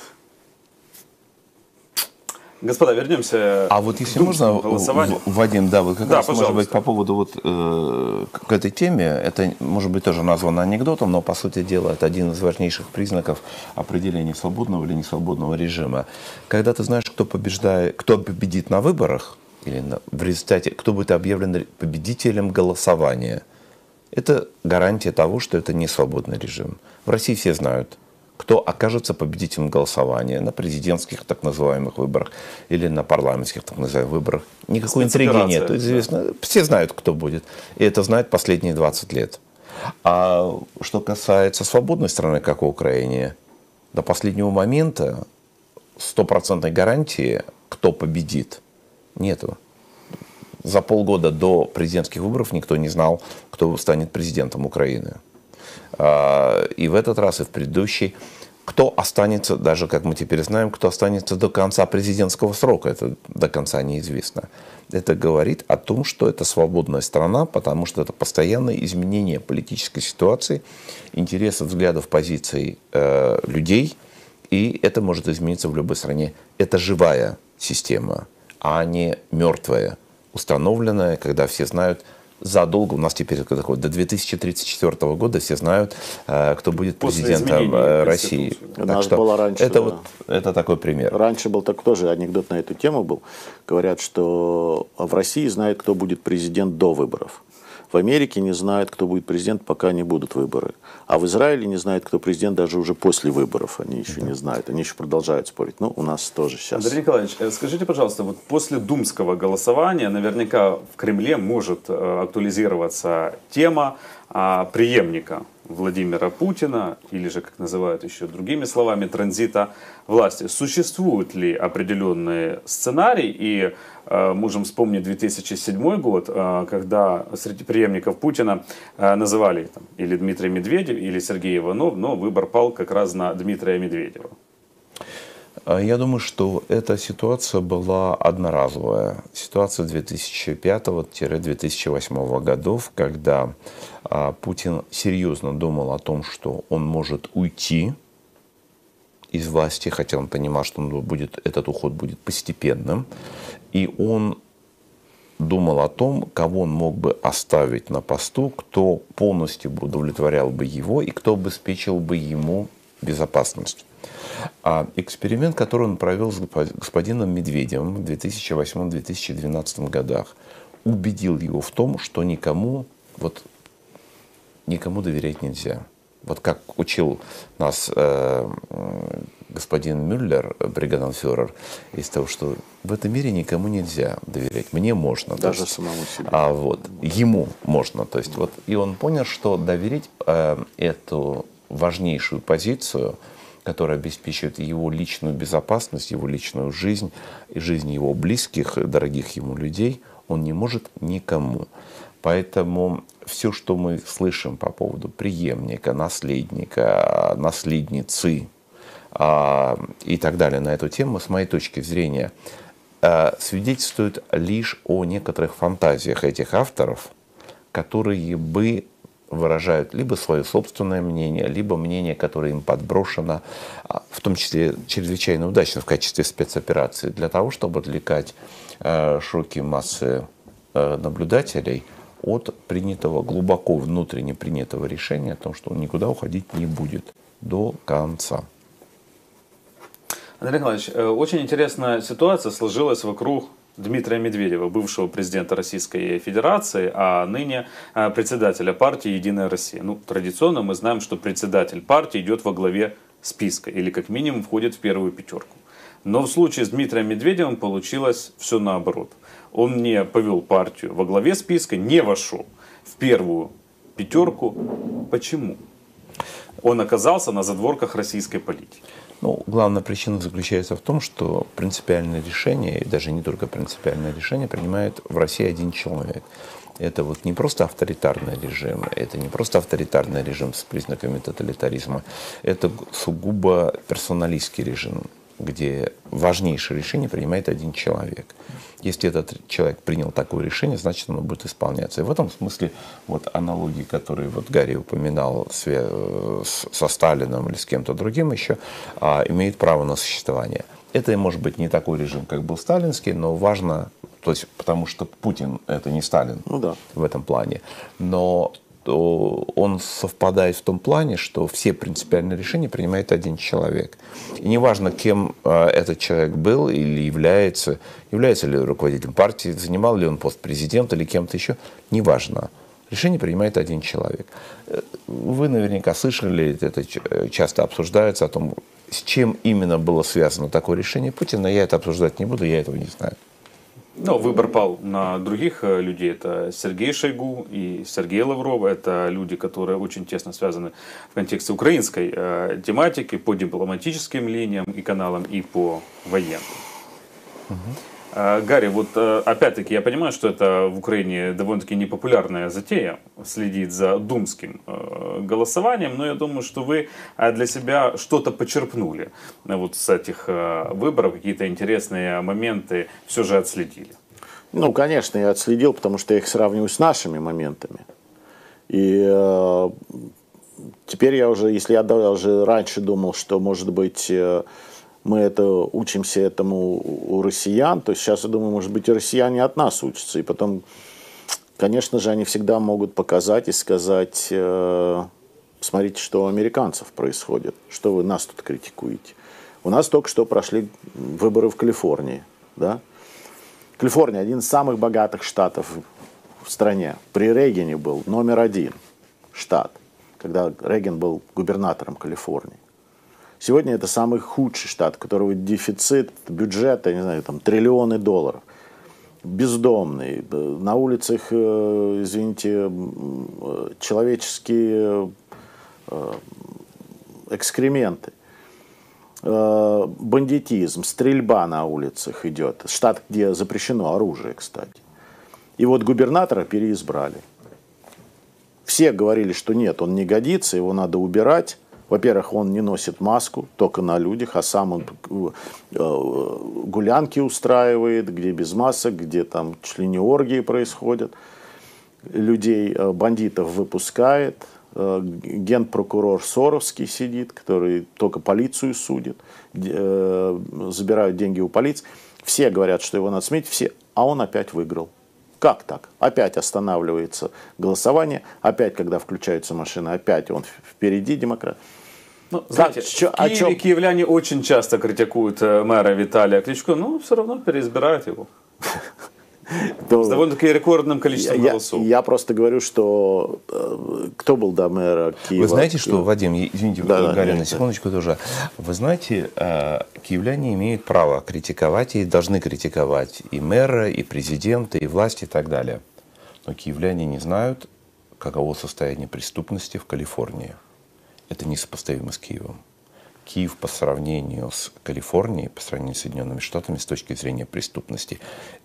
Господа, вернемся а вот если можно, голосованию. Вадим, да, вот как да, раз, пожалуйста. может быть, по поводу вот э, к этой теме, это, может быть, тоже названо анекдотом, но, по сути дела, это один из важнейших признаков определения свободного или несвободного режима. Когда ты знаешь, кто побеждает, кто победит на выборах, или на, в результате, кто будет объявлен победителем голосования – это гарантия того, что это не свободный режим. В России все знают, кто окажется победителем голосования на президентских так называемых выборах или на парламентских так называемых выборах. Никакой интриги нет. Известно. Да. Все знают, кто будет. И это знают последние 20 лет. А что касается свободной страны, как в Украине, до последнего момента стопроцентной гарантии, кто победит, нету за полгода до президентских выборов никто не знал, кто станет президентом Украины. А, и в этот раз, и в предыдущий. Кто останется, даже как мы теперь знаем, кто останется до конца президентского срока, это до конца неизвестно. Это говорит о том, что это свободная страна, потому что это постоянное изменение политической ситуации, интересов, взглядов, позиций э, людей, и это может измениться в любой стране. Это живая система, а не мертвая установленное, когда все знают, задолго, у нас теперь такое, до 2034 года все знают, э, кто будет президентом э, России. У нас что было раньше, это, вот, это такой пример. Раньше был так тоже анекдот на эту тему был. Говорят, что в России знают, кто будет президент до выборов. В Америке не знают, кто будет президент, пока не будут выборы. А в Израиле не знают, кто президент даже уже после выборов. Они еще да. не знают, они еще продолжают спорить. Ну, у нас тоже сейчас. Андрей Николаевич, э, скажите, пожалуйста, вот после думского голосования наверняка в Кремле может э, актуализироваться тема а, преемника Владимира Путина, или же, как называют еще другими словами, транзита власти. Существуют ли определенные сценарии, и э, можем вспомнить 2007 год, э, когда среди преемников Путина э, называли там, или Дмитрий Медведев, или Сергей Иванов, но выбор пал как раз на Дмитрия Медведева. Я думаю, что эта ситуация была одноразовая. Ситуация 2005-2008 годов, когда Путин серьезно думал о том, что он может уйти из власти, хотя он понимал, что он будет, этот уход будет постепенным. И он думал о том, кого он мог бы оставить на посту, кто полностью удовлетворял бы его и кто обеспечил бы ему безопасность. А эксперимент, который он провел с господином Медведевым в 2008-2012 годах, убедил его в том, что никому, вот, никому доверять нельзя. Вот как учил нас э, господин Мюллер, бригаденфюрер, из того, что в этом мире никому нельзя доверять. Мне можно. Даже есть, самому себе. А вот ему можно. То есть, вот, и он понял, что доверить э, эту важнейшую позицию – который обеспечивает его личную безопасность, его личную жизнь и жизнь его близких, дорогих ему людей, он не может никому. Поэтому все, что мы слышим по поводу преемника, наследника, наследницы а, и так далее на эту тему, с моей точки зрения, а, свидетельствует лишь о некоторых фантазиях этих авторов, которые бы выражают либо свое собственное мнение, либо мнение, которое им подброшено, а, в том числе чрезвычайно удачно в качестве спецоперации, для того, чтобы отвлекать э, широкие массы э, наблюдателей от принятого, глубоко внутренне принятого решения о том, что он никуда уходить не будет до конца. Андрей Николаевич, э, очень интересная ситуация сложилась вокруг Дмитрия Медведева, бывшего президента Российской Федерации, а ныне э, председателя партии «Единая Россия». Ну, традиционно мы знаем, что председатель партии идет во главе списка или как минимум входит в первую пятерку. Но в случае с Дмитрием Медведевым получилось все наоборот. Он не повел партию во главе списка, не вошел в первую пятерку. Почему? Он оказался на задворках российской политики. Ну, главная причина заключается в том, что принципиальное решение, и даже не только принципиальное решение, принимает в России один человек. Это вот не просто авторитарный режим, это не просто авторитарный режим с признаками тоталитаризма, это сугубо персоналистский режим, где важнейшее решение принимает один человек. Если этот человек принял такое решение, значит оно будет исполняться. И в этом смысле вот аналогии, которые вот Гарри упоминал со Сталином или с кем-то другим еще, а, имеют право на существование. Это может быть не такой режим, как был сталинский, но важно, то есть, потому что Путин это не Сталин ну, да. в этом плане. Но то он совпадает в том плане, что все принципиальные решения принимает один человек. И неважно, кем э, этот человек был или является, является ли руководителем партии, занимал ли он пост президента или кем-то еще, неважно. Решение принимает один человек. Э, вы наверняка слышали, это часто обсуждается о том, с чем именно было связано такое решение Путина. Я это обсуждать не буду, я этого не знаю. Ну, выбор пал на других э, людей. Это Сергей Шойгу и Сергей Лавров. Это люди, которые очень тесно связаны в контексте украинской э, тематики по дипломатическим линиям и каналам, и по военным. Угу. А, Гарри, вот э, опять-таки я понимаю, что это в Украине довольно-таки непопулярная затея, следить за думским э, голосованием, но я думаю, что вы э, для себя что-то почерпнули вот с этих выборов, какие-то интересные моменты все же отследили. Ну, конечно, я отследил, потому что я их сравниваю с нашими моментами. И э, теперь я уже, если я даже раньше думал, что, может быть, э, мы это учимся этому у россиян, то сейчас, я думаю, может быть, и россияне от нас учатся. И потом, конечно же, они всегда могут показать и сказать, э, смотрите, что у американцев происходит, что вы нас тут критикуете. У нас только что прошли выборы в Калифорнии. Да? Калифорния один из самых богатых штатов в стране при Рейгене был номер один штат, когда Рейген был губернатором Калифорнии. Сегодня это самый худший штат, у которого дефицит бюджета, не знаю, там триллионы долларов. Бездомный, на улицах, э, извините, э, человеческие э, экскременты. Бандитизм, стрельба на улицах идет. Штат, где запрещено оружие, кстати. И вот губернатора переизбрали. Все говорили, что нет, он не годится, его надо убирать. Во-первых, он не носит маску, только на людях, а сам он э, гулянки устраивает, где без масок, где там члене оргии происходят. Людей, э, бандитов выпускает. Э, генпрокурор Соровский сидит, который только полицию судит. Забирают деньги у полиции. Все говорят, что его надо сменить, все, а он опять выиграл. Как так? Опять останавливается голосование, опять, когда включаются машины, опять он впереди демократ. Ну, знаете, чё, в Киеве чем... киевляне очень часто критикуют э, мэра Виталия Кличко, но все равно переизбирают его. То, С довольно-таки рекордным количеством я, голосов. Я, просто говорю, что э, кто был до мэра Киева? Вы знаете, что, Вадим, извините, да, Гарри, да, на секундочку да. тоже. Вы знаете, э, киевляне имеют право критиковать и должны критиковать и мэра, и президента, и власти и так далее. Но киевляне не знают, каково состояние преступности в Калифорнии это несопоставимо с Киевом. Киев по сравнению с Калифорнией, по сравнению с Соединенными Штатами с точки зрения преступности,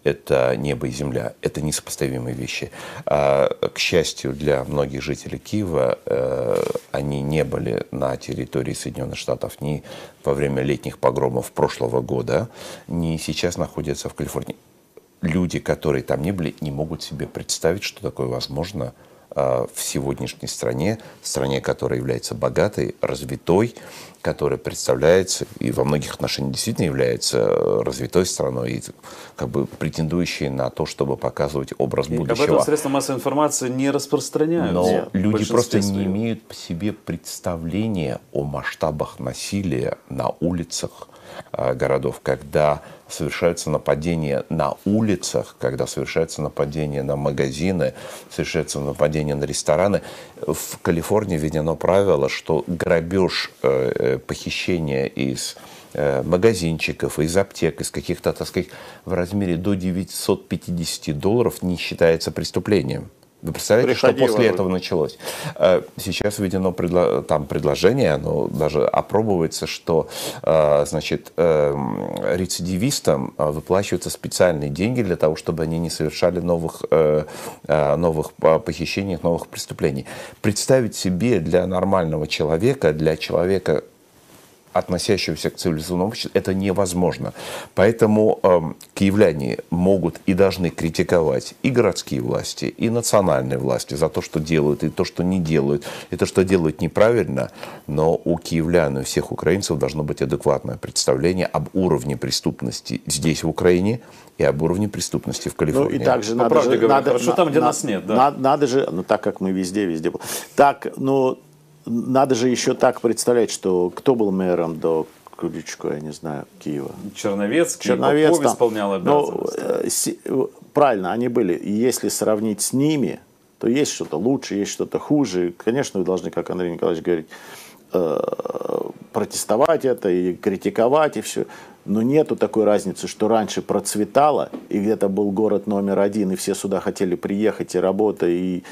это небо и земля, это несопоставимые вещи. А, к счастью для многих жителей Киева, э, они не были на территории Соединенных Штатов ни во время летних погромов прошлого года, ни сейчас находятся в Калифорнии. Люди, которые там не были, не могут себе представить, что такое возможно – в сегодняшней стране, стране, которая является богатой, развитой, которая представляется и во многих отношениях действительно является развитой страной и как бы претендующей на то, чтобы показывать образ и будущего. Об этом средства массовой информации не распространяются. Но люди просто не имеют по себе представления о масштабах насилия на улицах а, городов, когда совершаются нападения на улицах, когда совершаются нападения на магазины, совершаются нападения на рестораны. В Калифорнии введено правило, что грабеж, э, э, похищение из э, магазинчиков, из аптек, из каких-то, так сказать, в размере до 950 долларов не считается преступлением. Вы представляете, Приходи что после этого началось? Э, сейчас введено предло... там предложение, оно даже опробуется, что э, значит, эм, рецидивистам э, выплачиваются специальные деньги для того, чтобы они не совершали новых, новых похищений, новых преступлений. Представить себе для нормального человека, для человека, относящегося к цивилизованному обществу, это невозможно. Поэтому э, киевляне могут и должны критиковать и городские власти, и национальные власти за то, что делают, и то, что не делают, и то, что делают неправильно. Но у киевлян и всех украинцев должно быть адекватное представление об уровне преступности здесь, в Украине, и об уровне преступности в Калифорнии. Ну и также По надо же, говоря, надо, хорошо там, где на, нас нет, да? Надо, надо же, ну так как мы везде, везде был. Так, ну надо же еще так представлять, что кто был мэром до Крючко, я не знаю, Киева. Черновецкий, Черновец Попов там, исполнял обязанности. Ну, э, правильно, они были. И если сравнить с ними, то есть что-то лучше, есть что-то хуже. Конечно, вы должны, как Андрей Николаевич говорит, э, протестовать это и критиковать и все. Но нету такой разницы, что раньше процветало, и где-то был город номер один, и все сюда хотели приехать, и работа, и,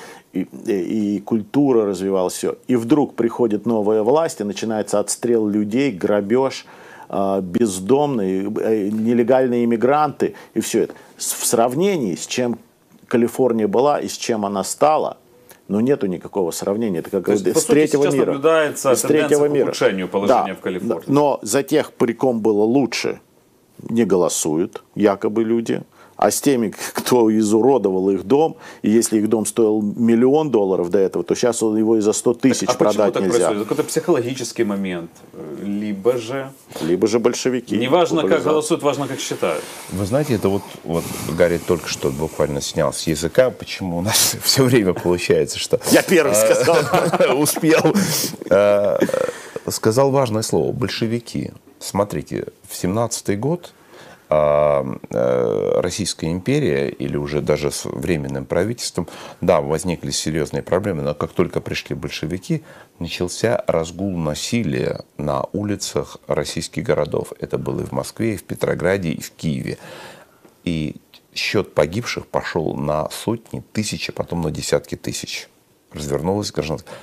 и, и культура развивалась, все. И вдруг приходит новая власть, и начинается отстрел людей, грабеж, а, бездомные, э, нелегальные иммигранты, и все это. В сравнении с чем Калифорния была и с чем она стала – но нету никакого сравнения. Это как есть, с сути, третьего сейчас мира. наблюдается с третьего мира. к ухудшению положения да, в Калифорнии. Но за тех, при ком было лучше, не голосуют якобы люди а с теми, кто изуродовал их дом, и если их дом стоил миллион долларов до этого, то сейчас он его и за 100 тысяч так, а продать так нельзя. Происходит? Это психологический момент. Либо же... Либо же большевики. Не важно, как голосуют, важно, как считают. Вы знаете, это вот, вот Гарри только что буквально снял с языка, почему у нас все время получается, что... Я первый а, сказал. Успел. А, сказал важное слово. Большевики. Смотрите, в семнадцатый год Российская империя или уже даже с временным правительством, да, возникли серьезные проблемы, но как только пришли большевики, начался разгул насилия на улицах российских городов. Это было и в Москве, и в Петрограде, и в Киеве. И счет погибших пошел на сотни, тысячи, потом на десятки тысяч. Развернулась гражданская.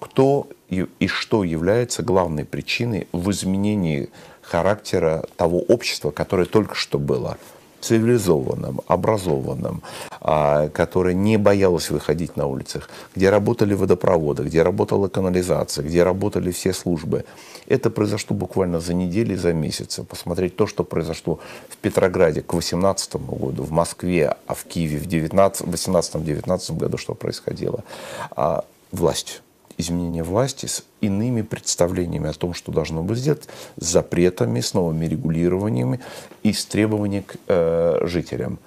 Кто и, и что является главной причиной в изменении характера того общества, которое только что было цивилизованным, образованным, а, которое не боялось выходить на улицах, где работали водопроводы, где работала канализация, где работали все службы. Это произошло буквально за неделю, за месяц. Посмотреть то, что произошло в Петрограде к 2018 году, в Москве, а в Киеве в 18-19 году, что происходило. А, власть изменение власти иными представлениями о том, что должно быть сделать, с запретами, с новыми регулированиями и с требованиями к э, жителям.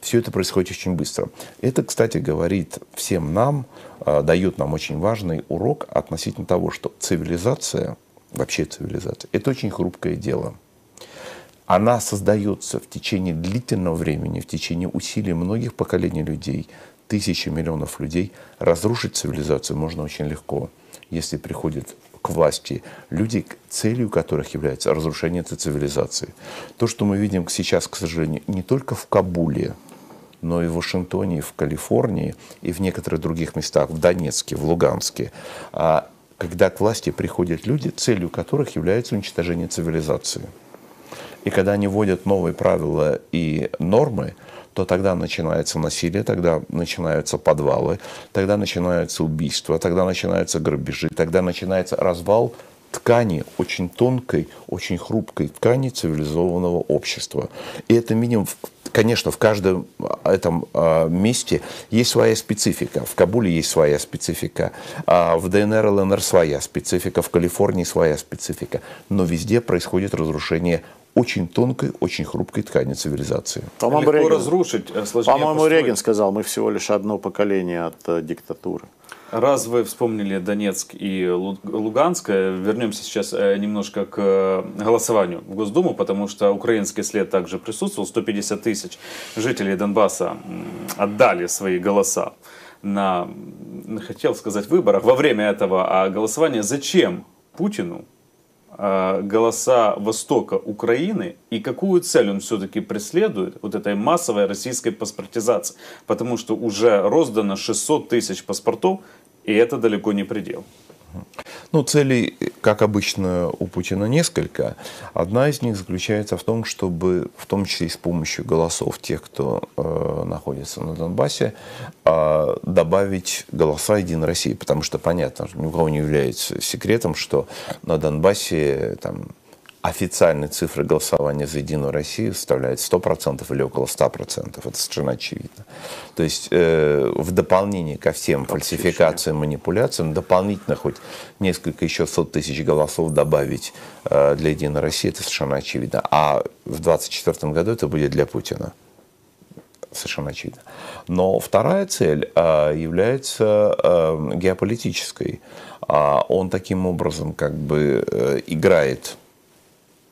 Все это происходит очень быстро. Это, кстати, говорит всем нам, э, дает нам очень важный урок относительно того, что цивилизация, вообще цивилизация, это очень хрупкое дело. Она создается в течение длительного времени, в течение усилий многих поколений людей – тысячи миллионов людей, разрушить цивилизацию можно очень легко, если приходят к власти люди, целью которых является разрушение этой цивилизации. То, что мы видим сейчас, к сожалению, не только в Кабуле, но и в Вашингтоне, и в Калифорнии, и в некоторых других местах, в Донецке, в Луганске, а когда к власти приходят люди, целью которых является уничтожение цивилизации. И когда они вводят новые правила и нормы, то тогда начинается насилие, тогда начинаются подвалы, тогда начинаются убийства, тогда начинаются грабежи, тогда начинается развал ткани, очень тонкой, очень хрупкой ткани цивилизованного общества. И это минимум, конечно, в каждом этом а, месте есть своя специфика. В Кабуле есть своя специфика, а в ДНР, ЛНР своя специфика, в Калифорнии своя специфика. Но везде происходит разрушение очень тонкой, очень хрупкой ткани цивилизации. По-моему, Регин, разрушить, э, По-моему, Регин сказал, мы всего лишь одно поколение от э, диктатуры. Раз вы вспомнили Донецк и Луганск, э, вернемся сейчас э, немножко к голосованию в Госдуму, потому что украинский след также присутствовал. 150 тысяч жителей Донбасса отдали свои голоса на, хотел сказать, выборах во время этого голосования. Зачем Путину Э, голоса Востока Украины и какую цель он все-таки преследует, вот этой массовой российской паспортизации. Потому что уже роздано 600 тысяч паспортов, и это далеко не предел. Ну, целей, как обычно, у Путина несколько. Одна из них заключается в том, чтобы, в том числе и с помощью голосов тех, кто э, находится на Донбассе, э, добавить голоса Единой России. Потому что, понятно, ни у кого не является секретом, что на Донбассе там, официальные цифры голосования за Единую Россию составляют 100% или около 100%. Это совершенно очевидно. То есть э, в дополнение ко всем фальсификациям, манипуляциям, дополнительно хоть несколько еще сот тысяч голосов добавить э, для Единой России, это совершенно очевидно. А в 2024 году это будет для Путина. Совершенно очевидно. Но вторая цель э, является э, геополитической. А он таким образом как бы э, играет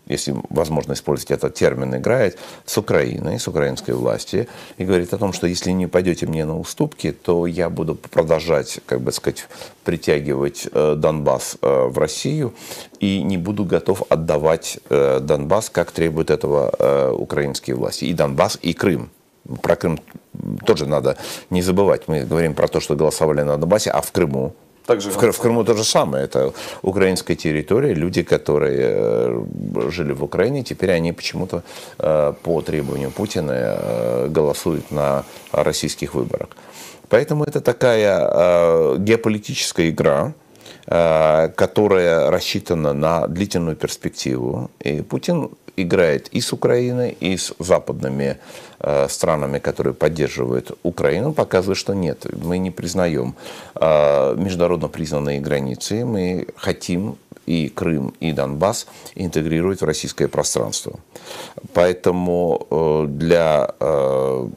если возможно использовать этот термин, играет с Украиной, с украинской властью, и говорит о том, что если не пойдете мне на уступки, то я буду продолжать, как бы сказать, притягивать э, Донбасс э, в Россию и не буду готов отдавать э, Донбасс, как требуют этого украинские власти. И Донбасс, и Крым. Про Крым тоже надо не забывать. Мы говорим про то, что голосовали на Донбассе, а в Крыму также в, в Крыму то же самое. Это украинская территория. Люди, которые э, жили в Украине, теперь они почему-то э, по требованию Путина э, голосуют на российских выборах. Поэтому это такая геополитическая игра, которая рассчитана на длительную перспективу. И Путин играет и с Украиной, и с западными э, странами, которые поддерживают Украину, показывает, что нет, мы не признаем э, международно признанные границы, мы хотим и Крым, и Донбасс интегрировать в российское пространство. Поэтому э, для э,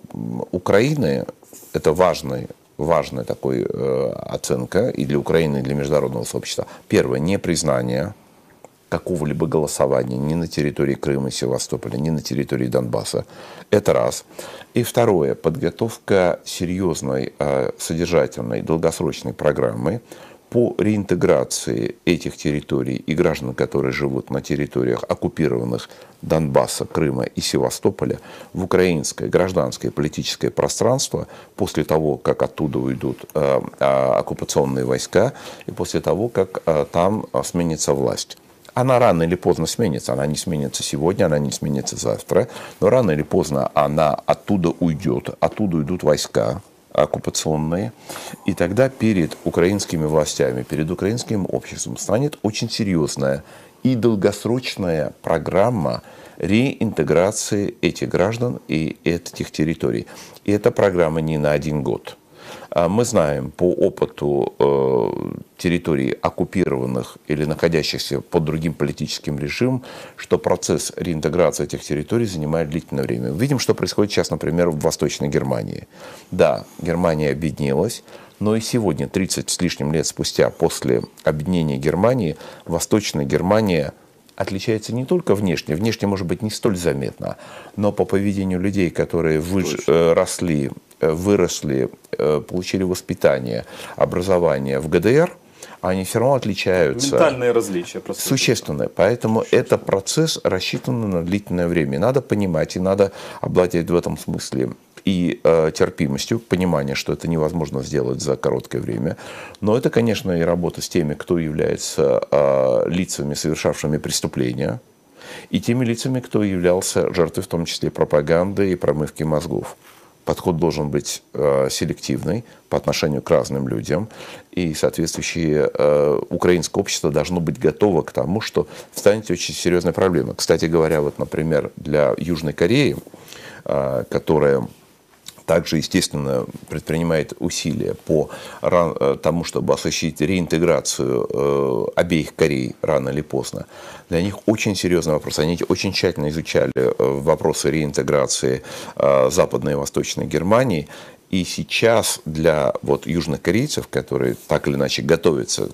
Украины это важный важная такой э, оценка и для Украины, и для международного сообщества. Первое, непризнание какого-либо голосования ни на территории Крыма Севастополя, ни на территории Донбасса. Это раз. И второе, подготовка серьезной, э, содержательной, долгосрочной программы по реинтеграции этих территорий и граждан, которые живут на территориях оккупированных Донбасса, Крыма и Севастополя в украинское гражданское политическое пространство после того, как оттуда уйдут э, оккупационные войска и после того, как э, там сменится власть. Она рано или поздно сменится. Она не сменится сегодня, она не сменится завтра. Но рано или поздно она оттуда уйдет. Оттуда уйдут войска оккупационные. И тогда перед украинскими властями, перед украинским обществом станет очень серьезная и долгосрочная программа реинтеграции этих граждан и этих территорий. И эта программа не на один год – мы знаем по опыту э, территорий оккупированных или находящихся под другим политическим режимом, что процесс реинтеграции этих территорий занимает длительное время. Видим, что происходит сейчас, например, в Восточной Германии. Да, Германия объединилась, но и сегодня, 30 с лишним лет спустя после объединения Германии, Восточная Германия отличается не только внешне, внешне может быть не столь заметно, но по поведению людей, которые выж... Э, росли выросли, э, получили воспитание, образование в ГДР, они все равно отличаются. Ментальные различия просто. Существенные. Поэтому это процесс рассчитан на длительное время. Надо понимать и надо обладать в этом смысле и э, терпимостью, понимание, что это невозможно сделать за короткое время. Но это, конечно, и работа с теми, кто является э, лицами, совершавшими преступления, и теми лицами, кто являлся жертвой, в том числе пропаганды и промывки мозгов подход должен быть э, селективный по отношению к разным людям, и соответствующее э, украинское общество должно быть готово к тому, что станет очень серьезной проблемой. Кстати говоря, вот, например, для Южной Кореи, э, которая также, естественно, предпринимает усилия по э, тому, чтобы осуществить реинтеграцию э, обеих Корей рано или поздно. Для них очень серьезный вопрос. Они очень тщательно изучали э, вопросы реинтеграции Западной и Восточной Германии. И сейчас для вот, южных корейцев, которые так или иначе готовятся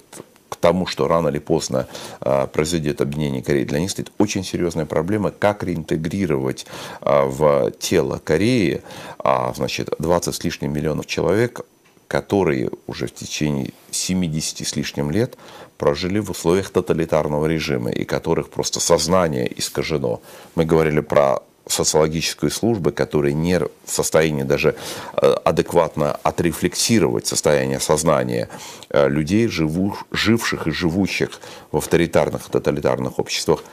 к тому, что рано или поздно а, произойдет объединение Кореи, для них стоит очень серьезная проблема, как реинтегрировать а, в тело Кореи а, значит, 20 с лишним миллионов человек, которые уже в течение 70 с лишним лет прожили в условиях тоталитарного режима и которых просто сознание искажено. Мы говорили про социологической службы, которые не в состоянии даже э, адекватно отрефлексировать состояние сознания э, людей, живух, живших и живущих в авторитарных, тоталитарных обществах,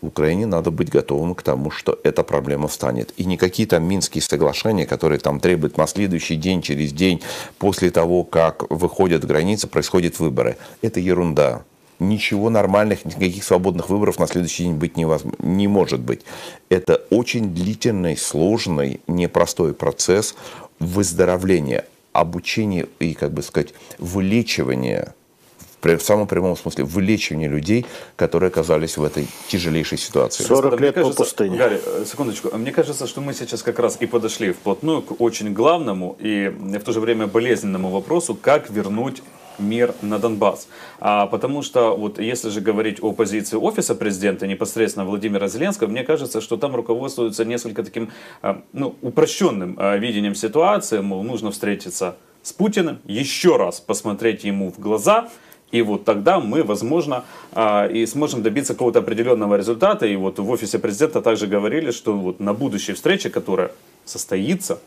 в Украине надо быть готовым к тому, что эта проблема встанет. И не какие то Минские соглашения, которые там требуют на следующий день, через день, после того, как выходят границы, происходят выборы. Это ерунда ничего нормальных, никаких свободных выборов на следующий день быть невозможно, не может быть. Это очень длительный, сложный, непростой процесс выздоровления, обучения и, как бы сказать, вылечивания в самом прямом смысле вылечивания людей, которые оказались в этой тяжелейшей ситуации. 40 лет кажется, по пустыне. Гарри, э, секундочку. Мне кажется, что мы сейчас как раз и подошли вплотную к очень главному и в то же время болезненному вопросу, как вернуть мир на Донбасс. А, потому что вот если же говорить о позиции офиса президента, непосредственно Владимира Зеленского, мне кажется, что там руководствуются несколько таким а, ну, упрощенным а, видением ситуации, мол, нужно встретиться с Путиным, еще раз посмотреть ему в глаза, и вот тогда мы, возможно, а, и сможем добиться какого-то определенного результата. И вот в офисе президента также говорили, что вот на будущей встрече, которая состоится,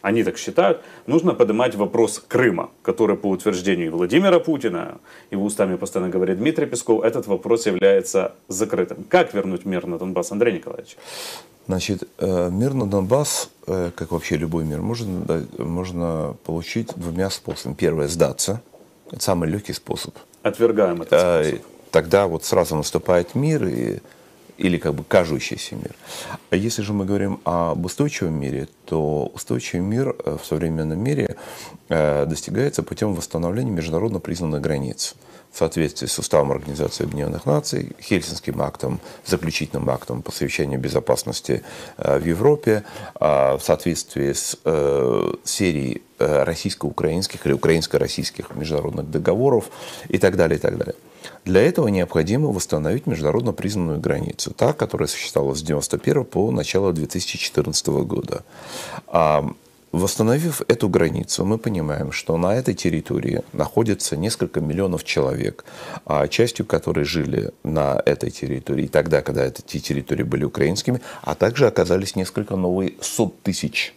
они так считают, нужно поднимать вопрос Крыма, который по утверждению Владимира Путина, его устами постоянно говорит Дмитрий Песков, этот вопрос является закрытым. Как вернуть мир на Донбасс, Андрей Николаевич? Значит, э, мир на Донбасс, э, как вообще любой мир, можно, можно получить двумя способами. Первое – сдаться. Это самый легкий способ. Отвергаем этот э, способ. Тогда вот сразу наступает мир, и или как бы кажущийся мир. А если же мы говорим об устойчивом мире, то устойчивый мир э, в современном мире э, достигается путем восстановления международно признанных границ в соответствии с Уставом Организации Объединенных Наций, Хельсинским актом, заключительным актом совещанию безопасности э, в Европе, в соответствии с серией российско-украинских или украинско-российских международных договоров и так далее, и так далее. Для этого необходимо восстановить международно признанную границу, та, которая существовала с 1991 по начало 2014 года. Восстановив эту границу, мы понимаем, что на этой территории находится несколько миллионов человек, а частью которых жили на этой территории тогда, когда эти территории были украинскими, а также оказались несколько новых сот тысяч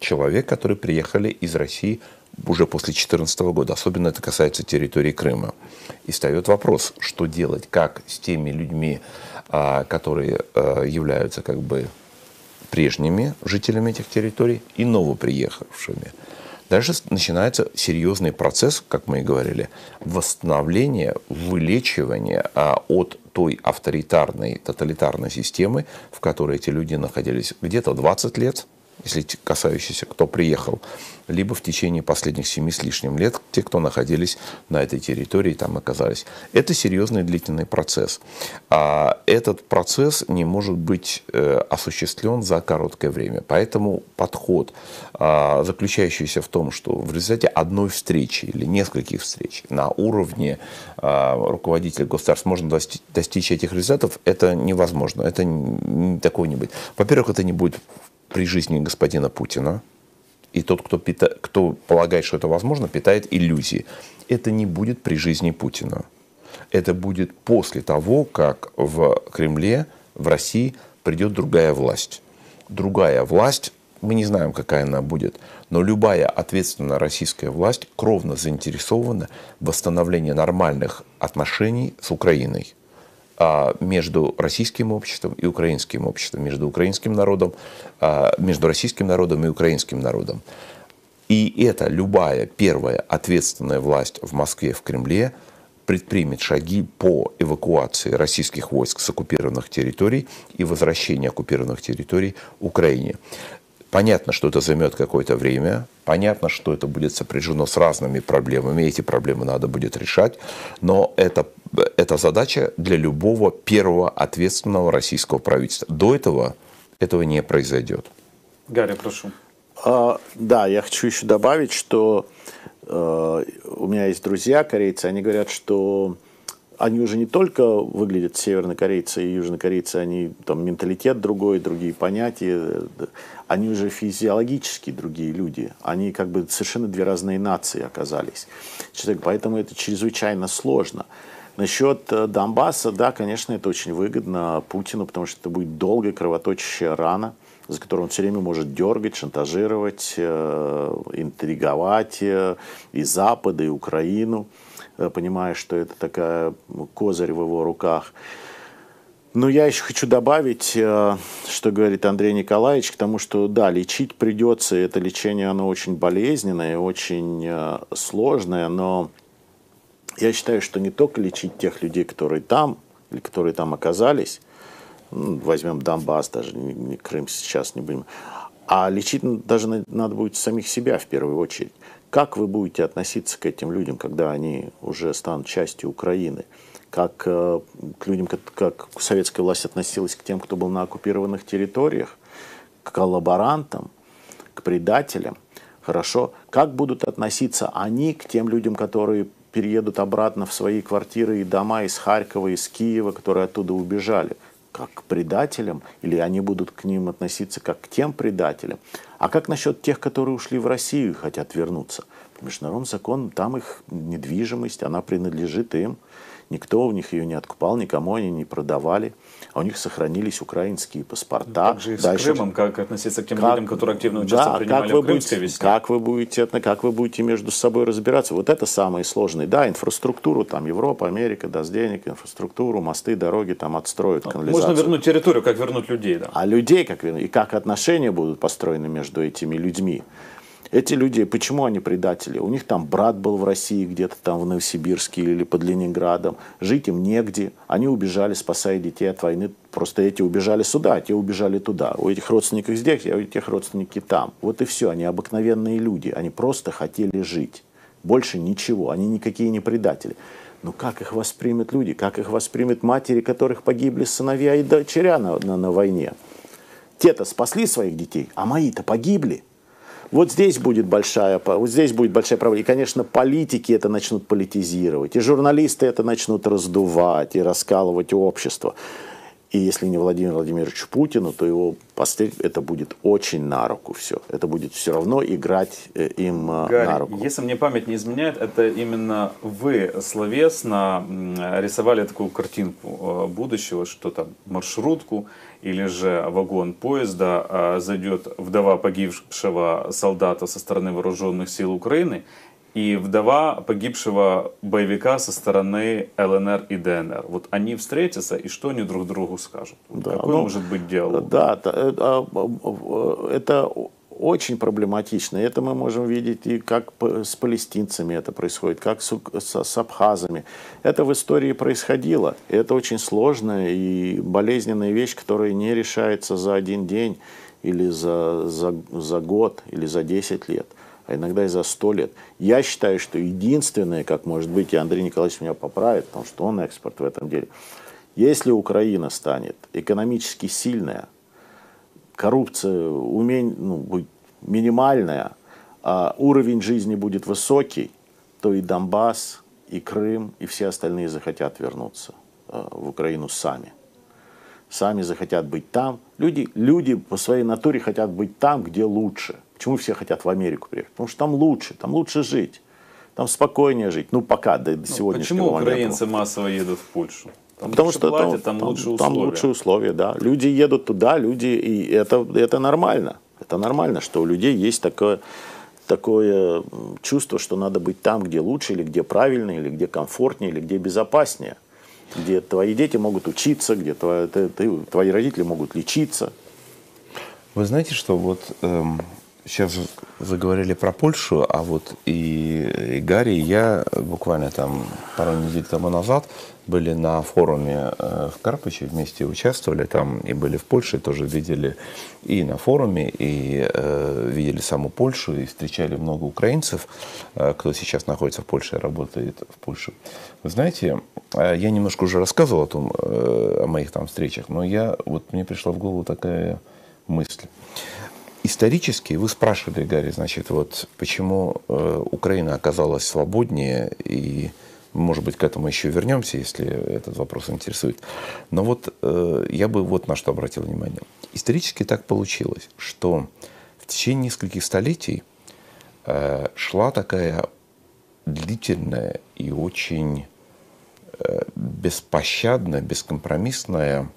человек, которые приехали из России уже после 2014 года. Особенно это касается территории Крыма. И встает вопрос, что делать, как с теми людьми, а, которые а, являются как бы прежними жителями этих территорий и новоприехавшими. Дальше начинается серьезный процесс, как мы и говорили, восстановления, вылечивания а, от той авторитарной, тоталитарной системы, в которой эти люди находились где-то 20 лет, если касающийся, кто приехал, либо в течение последних семи с лишним лет, те, кто находились на этой территории, там оказались. Это серьезный длительный процесс. А этот процесс не может быть э, осуществлен за короткое время. Поэтому подход, а, заключающийся в том, что в результате одной встречи или нескольких встреч на уровне а, руководителя государств можно достичь этих результатов, это невозможно. Это такого не будет. Во-первых, это не будет при жизни господина Путина, и тот, кто, пита, кто полагает, что это возможно, питает иллюзии. Это не будет при жизни Путина. Это будет после того, как в Кремле, в России придет другая власть. Другая власть, мы не знаем, какая она будет, но любая ответственная российская власть кровно заинтересована в восстановлении нормальных отношений с Украиной. А, между российским обществом и украинским обществом, между украинским народом, а, между российским народом и украинским народом. И это любая первая ответственная власть в Москве, в Кремле предпримет шаги по эвакуации российских войск с оккупированных территорий и возвращению оккупированных территорий Украине. Понятно, что это займет какое-то время, понятно, что это будет сопряжено с разными проблемами, эти проблемы надо будет решать, но это, это задача для любого первого ответственного российского правительства. До этого этого не произойдет. Гарри, прошу. А, да, я хочу еще добавить, что э, у меня есть друзья корейцы, они говорят, что они уже не только выглядят севернокорейцы и южнокорейцы, они там менталитет другой, другие понятия, они уже физиологически другие люди. Они как бы совершенно две разные нации оказались. Поэтому это чрезвычайно сложно. Насчет э, Донбасса, да, конечно, это очень выгодно Путину, потому что это будет долгая кровоточащая рана, за которую он все время может дергать, шантажировать, э, интриговать э, и Запад, и Украину. Понимая, что это такая козырь в его руках. Но я еще хочу добавить, э, что говорит Андрей Николаевич, к тому, что да, лечить придется, это лечение, оно очень болезненное, очень э, сложное, но я считаю, что не только лечить тех людей, которые там, или которые там оказались, ну, возьмем Донбасс, даже не, не Крым сейчас не будем, а лечить даже надо будет самих себя в первую очередь. Как вы будете относиться к этим людям, когда они уже станут частью Украины? Как э, к людям, как, советская власть относилась к тем, кто был на оккупированных территориях, к коллаборантам, к предателям? Хорошо. Как будут относиться они к тем людям, которые переедут обратно в свои квартиры и дома из Харькова, из Киева, которые оттуда убежали? как к предателям, или они будут к ним относиться как к тем предателям. А как насчет тех, которые ушли в Россию и хотят вернуться? По международному закону там их недвижимость, она принадлежит им. Никто у них ее не откупал, никому они не продавали. А у них сохранились украинские паспорта. Также и с Дальше, Крымом, как относиться к тем как, людям, которые активно участвовали да, принимали как вы в будете, Как вы, будете, как вы будете между собой разбираться? Вот это самое сложное. Да, инфраструктуру, там Европа, Америка даст денег, инфраструктуру, мосты, дороги там отстроят, ну, канализацию. Можно вернуть территорию, как вернуть людей. Да. А людей как вернуть? И как отношения будут построены между этими людьми? Эти люди, почему они предатели? У них там брат был в России, где-то там в Новосибирске или под Ленинградом. Жить им негде. Они убежали, спасая детей от войны. Просто эти убежали сюда, а те убежали туда. У этих родственников здесь, а у этих родственники там. Вот и все. Они обыкновенные люди. Они просто хотели жить. Больше ничего. Они никакие не предатели. Но как их воспримут люди? Как их воспримут матери, которых погибли сыновья и дочеря на, на, на войне? Те-то спасли своих детей, а мои-то погибли. Вот здесь будет большая, вот здесь будет большая проблема. И, конечно, политики это начнут политизировать, и журналисты это начнут раздувать и раскалывать общество. И если не Владимир Владимирович Путину, то его постриг это будет очень на руку все. Это будет все равно играть э, им э, Гарри, на руку. Если мне память не изменяет, это именно вы словесно рисовали такую картинку э, будущего, что там маршрутку или же вагон поезда зайдет вдова погибшего солдата со стороны вооруженных сил Украины и вдова погибшего боевика со стороны ЛНР и ДНР. Вот они встретятся, и что они друг другу скажут? Да, Какой ну, может быть диалог? Да, это, а, это очень проблематично. Это мы можем видеть и как с палестинцами это происходит, как с, с, с абхазами. Это в истории происходило. Это очень сложная и болезненная вещь, которая не решается за один день или за, за, за год или за 10 лет а иногда и за сто лет. Я считаю, что единственное, как может быть, и Андрей Николаевич меня поправит, потому что он эксперт в этом деле, если Украина станет экономически сильная, коррупция умень, ну, будет минимальная, а уровень жизни будет высокий, то и Донбасс, и Крым, и все остальные захотят вернуться э, в Украину сами. Сами захотят быть там. Люди, люди по своей натуре хотят быть там, где лучше. Почему все хотят в Америку приехать? Потому что там лучше, там лучше жить, там спокойнее жить. Ну, пока, до, до ну, сегодняшнего Почему украинцы момента. массово едут в Польшу? Там Потому что платят, там, там, лучшие условия. Там лучшие условия, да. Люди едут туда, люди, и это, это нормально. Это нормально, что у людей есть такое, такое чувство, что надо быть там, где лучше, или где правильно, или где комфортнее, или где безопаснее. Где твои дети могут учиться, где твои, ты, ты, твои родители могут лечиться. Вы знаете, что вот эм, Сейчас заговорили про Польшу, а вот и, и Гарри, и я буквально там пару недель тому назад были на форуме э, в Карпаче, вместе участвовали там и были в Польше, тоже видели и на форуме, и э, видели саму Польшу, и встречали много украинцев, э, кто сейчас находится в Польше и работает в Польше. Вы знаете, э, я немножко уже рассказывал о том, э, о моих там встречах, но я, вот мне пришла в голову такая мысль исторически вы спрашивали, Гарри, значит, вот почему э, Украина оказалась свободнее, и, может быть, к этому еще вернемся, если этот вопрос интересует. Но вот э, я бы вот на что обратил внимание. Исторически так получилось, что в течение нескольких столетий э, шла такая длительная и очень э, беспощадная, бескомпромиссная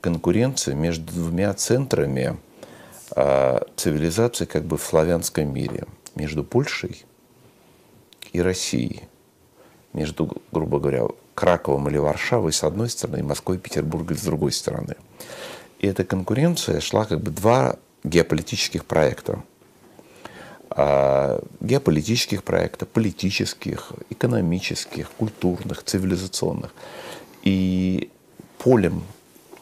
конкуренция между двумя центрами – цивилизации как бы в славянском мире между Польшей и Россией, между, грубо говоря, Краковом или Варшавой с одной стороны и Москвой и Петербургом с другой стороны. И эта конкуренция шла как бы два геополитических проекта. А, геополитических проекта, политических, экономических, культурных, цивилизационных. И полем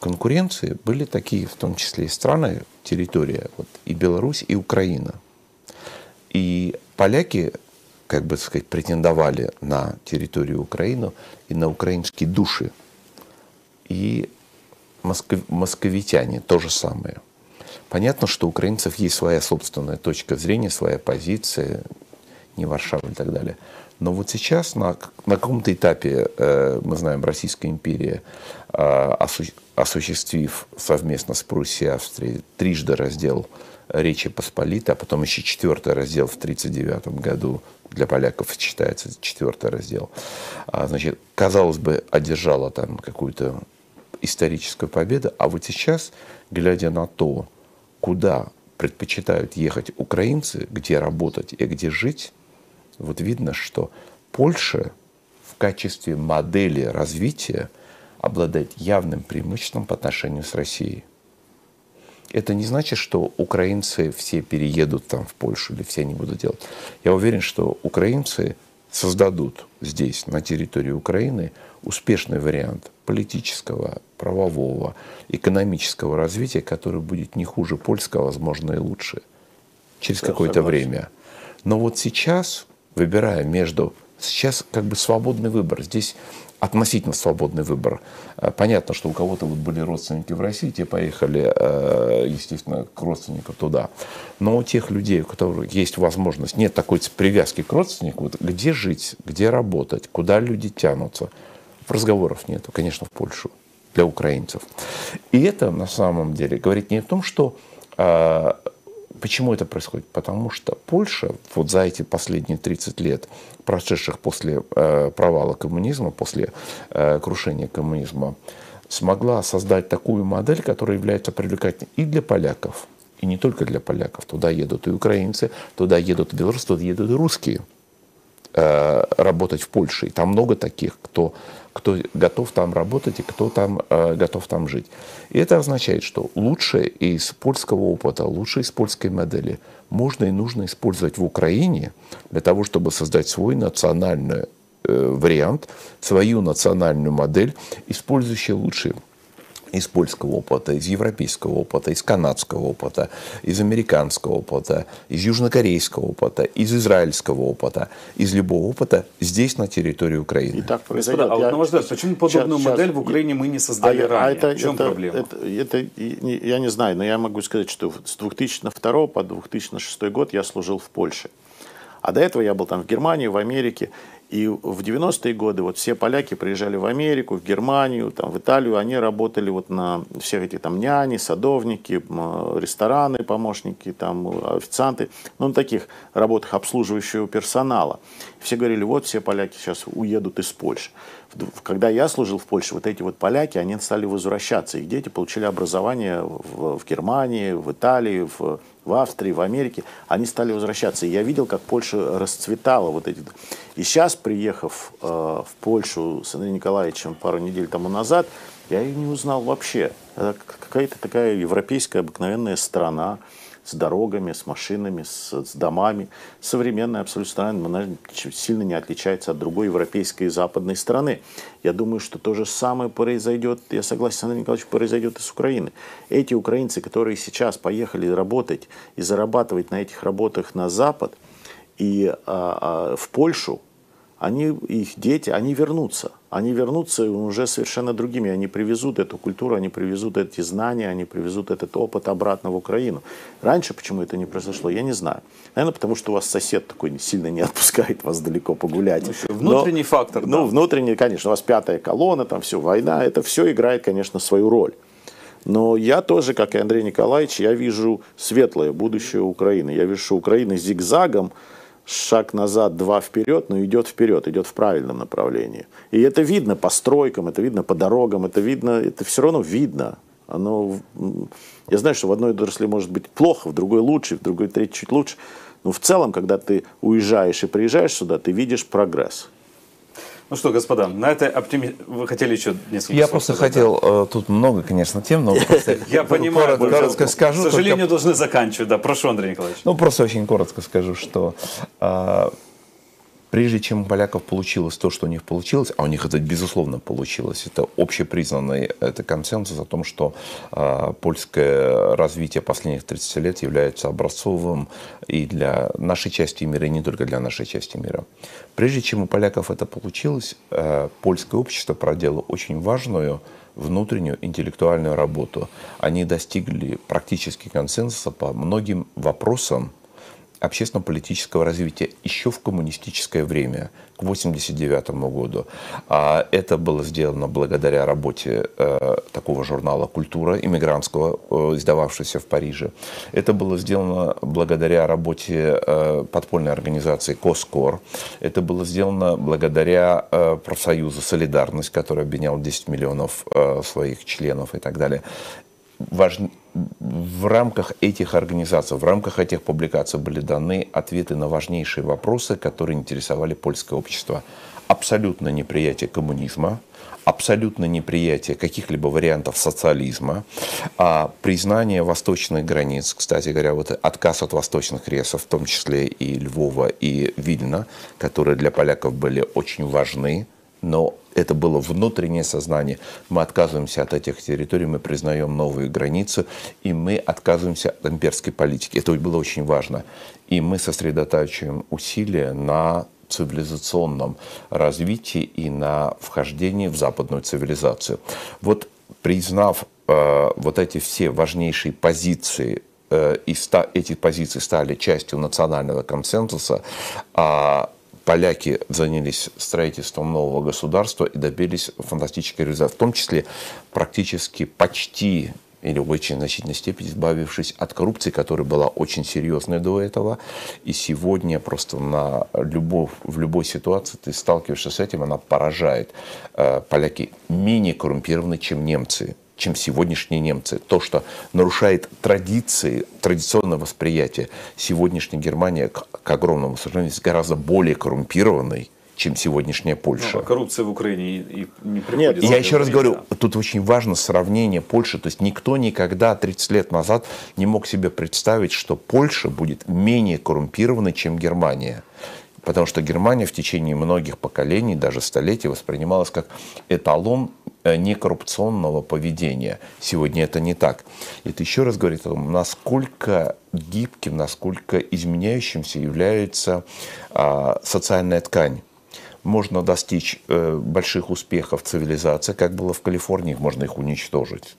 конкуренции были такие, в том числе и страны, территория, вот, и Беларусь, и Украина. И поляки, как бы сказать, претендовали на территорию Украины и на украинские души. И москов... московитяне то же самое. Понятно, что у украинцев есть своя собственная точка зрения, своя позиция, не Варшава и так далее. Но вот сейчас на, на каком-то этапе, э, мы знаем, Российская империя, э, осу, осуществив совместно с Пруссией и Австрией трижды раздел Речи Посполитой, а потом еще четвертый раздел в 1939 году, для поляков считается четвертый раздел, а, значит, казалось бы, одержала там какую-то историческую победу, а вот сейчас, глядя на то, куда предпочитают ехать украинцы, где работать и где жить, вот видно, что Польша в качестве модели развития обладает явным преимуществом по отношению с Россией. Это не значит, что украинцы все переедут там в Польшу или все не будут делать. Я уверен, что украинцы создадут здесь, на территории Украины, успешный вариант политического, правового, экономического развития, который будет не хуже польского, возможно, и лучше через какое-то время. Но вот сейчас, выбирая между... Сейчас как бы свободный выбор. Здесь относительно свободный выбор. Э, понятно, что у кого-то вот были родственники в России, те поехали, э, естественно, к родственникам туда. Но у тех людей, у которых есть возможность, нет такой привязки к родственнику, вот где жить, где работать, куда люди тянутся, разговоров нет, конечно, в Польшу для украинцев. И это на самом деле говорит не о том, что э, Почему это происходит? Потому что Польша вот за эти последние 30 лет, прошедших после э, провала коммунизма, после э, крушения коммунизма, смогла создать такую модель, которая является привлекательной и для поляков, и не только для поляков. Туда едут и украинцы, туда едут и белорусы, туда едут и русские э, работать в Польше. И там много таких, кто кто готов там работать и кто там э, готов там жить. И это означает, что лучшее из польского опыта, лучшее из польской модели можно и нужно использовать в Украине для того, чтобы создать свой национальный э, вариант, свою национальную модель, использующую лучшие из польского опыта, из европейского опыта, из канадского опыта, из американского опыта, из южнокорейского опыта, из израильского опыта, из любого опыта здесь, на территории Украины. И так произойдет. Господа, а вот, на ваш взгляд, почему подобную сейчас, модель в Украине мы не создали а, ранее? А это, в чем это, проблема? Это, это, это, я не знаю, но я могу сказать, что с 2002 по 2006 год я служил в Польше. А до этого я был там в Германии, в Америке. И в 90-е годы вот все поляки приезжали в Америку, в Германию, там, в Италию, они работали вот на всех этих там няни, садовники, рестораны, помощники, там, официанты, ну, на таких работах обслуживающего персонала. Все говорили, вот все поляки сейчас уедут из Польши. Когда я служил в Польше, вот эти вот поляки, они стали возвращаться. Их дети получили образование в, в Германии, в Италии, в, в Австрии, в Америке. Они стали возвращаться. И я видел, как Польша расцветала. Вот эти. И сейчас, приехав э, в Польшу с Андреем Николаевичем пару недель тому назад, я ее не узнал вообще. Это какая-то такая европейская обыкновенная страна с дорогами, с машинами, с, с домами. Современная абсолютно страна она сильно не отличается от другой европейской и западной страны. Я думаю, что то же самое произойдет, я согласен с Андреем Николаевичем, произойдет и с Украиной. Эти украинцы, которые сейчас поехали работать и зарабатывать на этих работах на Запад и а, а, в Польшу, они, их дети, они вернутся. Они вернутся уже совершенно другими. Они привезут эту культуру, они привезут эти знания, они привезут этот опыт обратно в Украину. Раньше почему это не произошло, я не знаю. Наверное, потому что у вас сосед такой сильно не отпускает вас далеко погулять. Ну, внутренний Но, фактор. Ну, да. внутренний, конечно. У вас пятая колонна, там все, война. Это все играет, конечно, свою роль. Но я тоже, как и Андрей Николаевич, я вижу светлое будущее Украины. Я вижу, что Украина зигзагом шаг назад, два вперед, но идет вперед, идет в правильном направлении. И это видно по стройкам, это видно по дорогам, это видно, это все равно видно. Оно, я знаю, что в одной отрасли может быть плохо, в другой лучше, в другой третьей чуть лучше. Но в целом, когда ты уезжаешь и приезжаешь сюда, ты видишь прогресс. Ну что, господа, на этой оптими... Вы хотели еще несколько Я просто сказать, хотел, да? Э, тут много, конечно, тем, но Я понимаю, коротко скажу. К сожалению, должны заканчивать. Да, прошу, Андрей Николаевич. Ну, просто очень коротко скажу, что а, Прежде чем у поляков получилось то, что у них получилось, а у них это безусловно получилось, это общепризнанный это консенсус о том, что э, польское развитие последних 30 лет является образцовым и для нашей части мира, и не только для нашей части мира. Прежде чем у поляков это получилось, э, польское общество проделало очень важную внутреннюю интеллектуальную работу. Они достигли практически консенсуса по многим вопросам, общественно-политического развития еще в коммунистическое время, к 1989 году. А это было сделано благодаря работе э, такого журнала «Культура» иммигрантского, э, издававшегося в Париже. Это было сделано благодаря работе э, подпольной организации «Коскор». Это было сделано благодаря э, профсоюзу «Солидарность», который объединял 10 миллионов э, своих членов и так далее важ... в рамках этих организаций, в рамках этих публикаций были даны ответы на важнейшие вопросы, которые интересовали польское общество. абсолютное неприятие коммунизма, абсолютное неприятие каких-либо вариантов социализма, а признание восточных границ, кстати говоря, вот отказ от восточных ресов, в том числе и Львова, и Вильна, которые для поляков были очень важны, но это было внутреннее сознание. Мы отказываемся от этих территорий, мы признаем новые границы, и мы отказываемся от имперской политики. Это было очень важно. И мы сосредотачиваем усилия на цивилизационном развитии и на вхождении в западную цивилизацию. Вот признав э, вот эти все важнейшие позиции э, и ста, эти позиции стали частью национального консенсуса, а поляки занялись строительством нового государства и добились фантастической результата, в том числе практически почти или в очень значительной степени избавившись от коррупции, которая была очень серьезной до этого. И сегодня просто на любовь, в любой ситуации ты сталкиваешься с этим, она поражает. Э, поляки менее коррумпированы, чем немцы чем сегодняшние немцы. То, что нарушает традиции, традиционное восприятие сегодняшней Германии, к, к огромному сожалению, гораздо более коррумпированной, чем сегодняшняя Польша. Ну, а коррупция в Украине и не приходит. Нет, я еще раз говорю, тут очень важно сравнение Польши. То есть никто никогда 30 лет назад не мог себе представить, что Польша будет менее коррумпирована, чем Германия. Потому что Германия в течение многих поколений, даже столетий, воспринималась как эталон некоррупционного поведения. Сегодня это не так. Это еще раз говорит о том, насколько гибким, насколько изменяющимся является а, социальная ткань можно достичь э, больших успехов цивилизации, как было в Калифорнии, можно их уничтожить.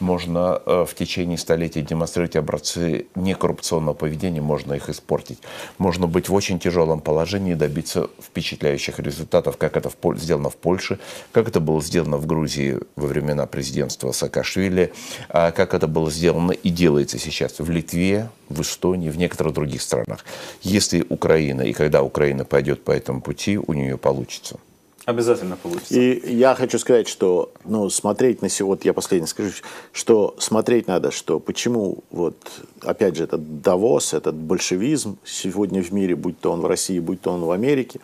Можно э, в течение столетий демонстрировать образцы некоррупционного поведения, можно их испортить. Можно быть в очень тяжелом положении и добиться впечатляющих результатов, как это в, сделано в Польше, как это было сделано в Грузии во времена президентства Саакашвили, а как это было сделано и делается сейчас в Литве, в Эстонии, в некоторых других странах. Если Украина, и когда Украина пойдет по этому пути, у нее получится. Обязательно получится. И я хочу сказать, что ну, смотреть на сегодня, вот я последний скажу, что смотреть надо, что почему, вот, опять же, этот Давос, этот большевизм сегодня в мире, будь то он в России, будь то он в Америке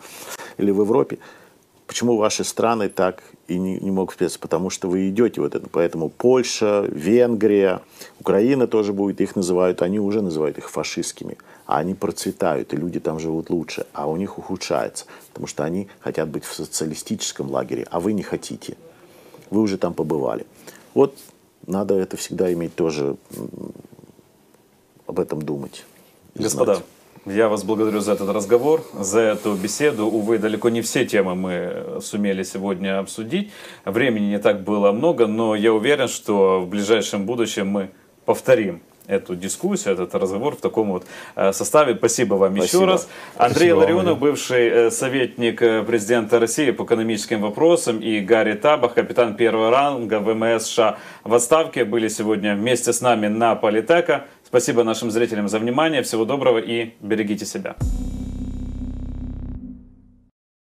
или в Европе, почему ваши страны так и не, не могут вписаться? Потому что вы идете вот это. Поэтому Польша, Венгрия, Украина тоже будет, их называют, они уже называют их фашистскими а они процветают, и люди там живут лучше, а у них ухудшается, потому что они хотят быть в социалистическом лагере, а вы не хотите. Вы уже там побывали. Вот надо это всегда иметь тоже, об этом думать. Господа, знать. я вас благодарю за этот разговор, за эту беседу. Увы, далеко не все темы мы сумели сегодня обсудить. Времени не так было много, но я уверен, что в ближайшем будущем мы повторим эту дискуссию, этот разговор в таком вот э, составе. Спасибо вам Спасибо. еще раз. Андрей Спасибо Ларионов, бывший э, советник э, президента России по экономическим вопросам, и Гарри Табах, капитан первого ранга ВМС США в отставке, были сегодня вместе с нами на Политека. Спасибо нашим зрителям за внимание. Всего доброго и берегите себя.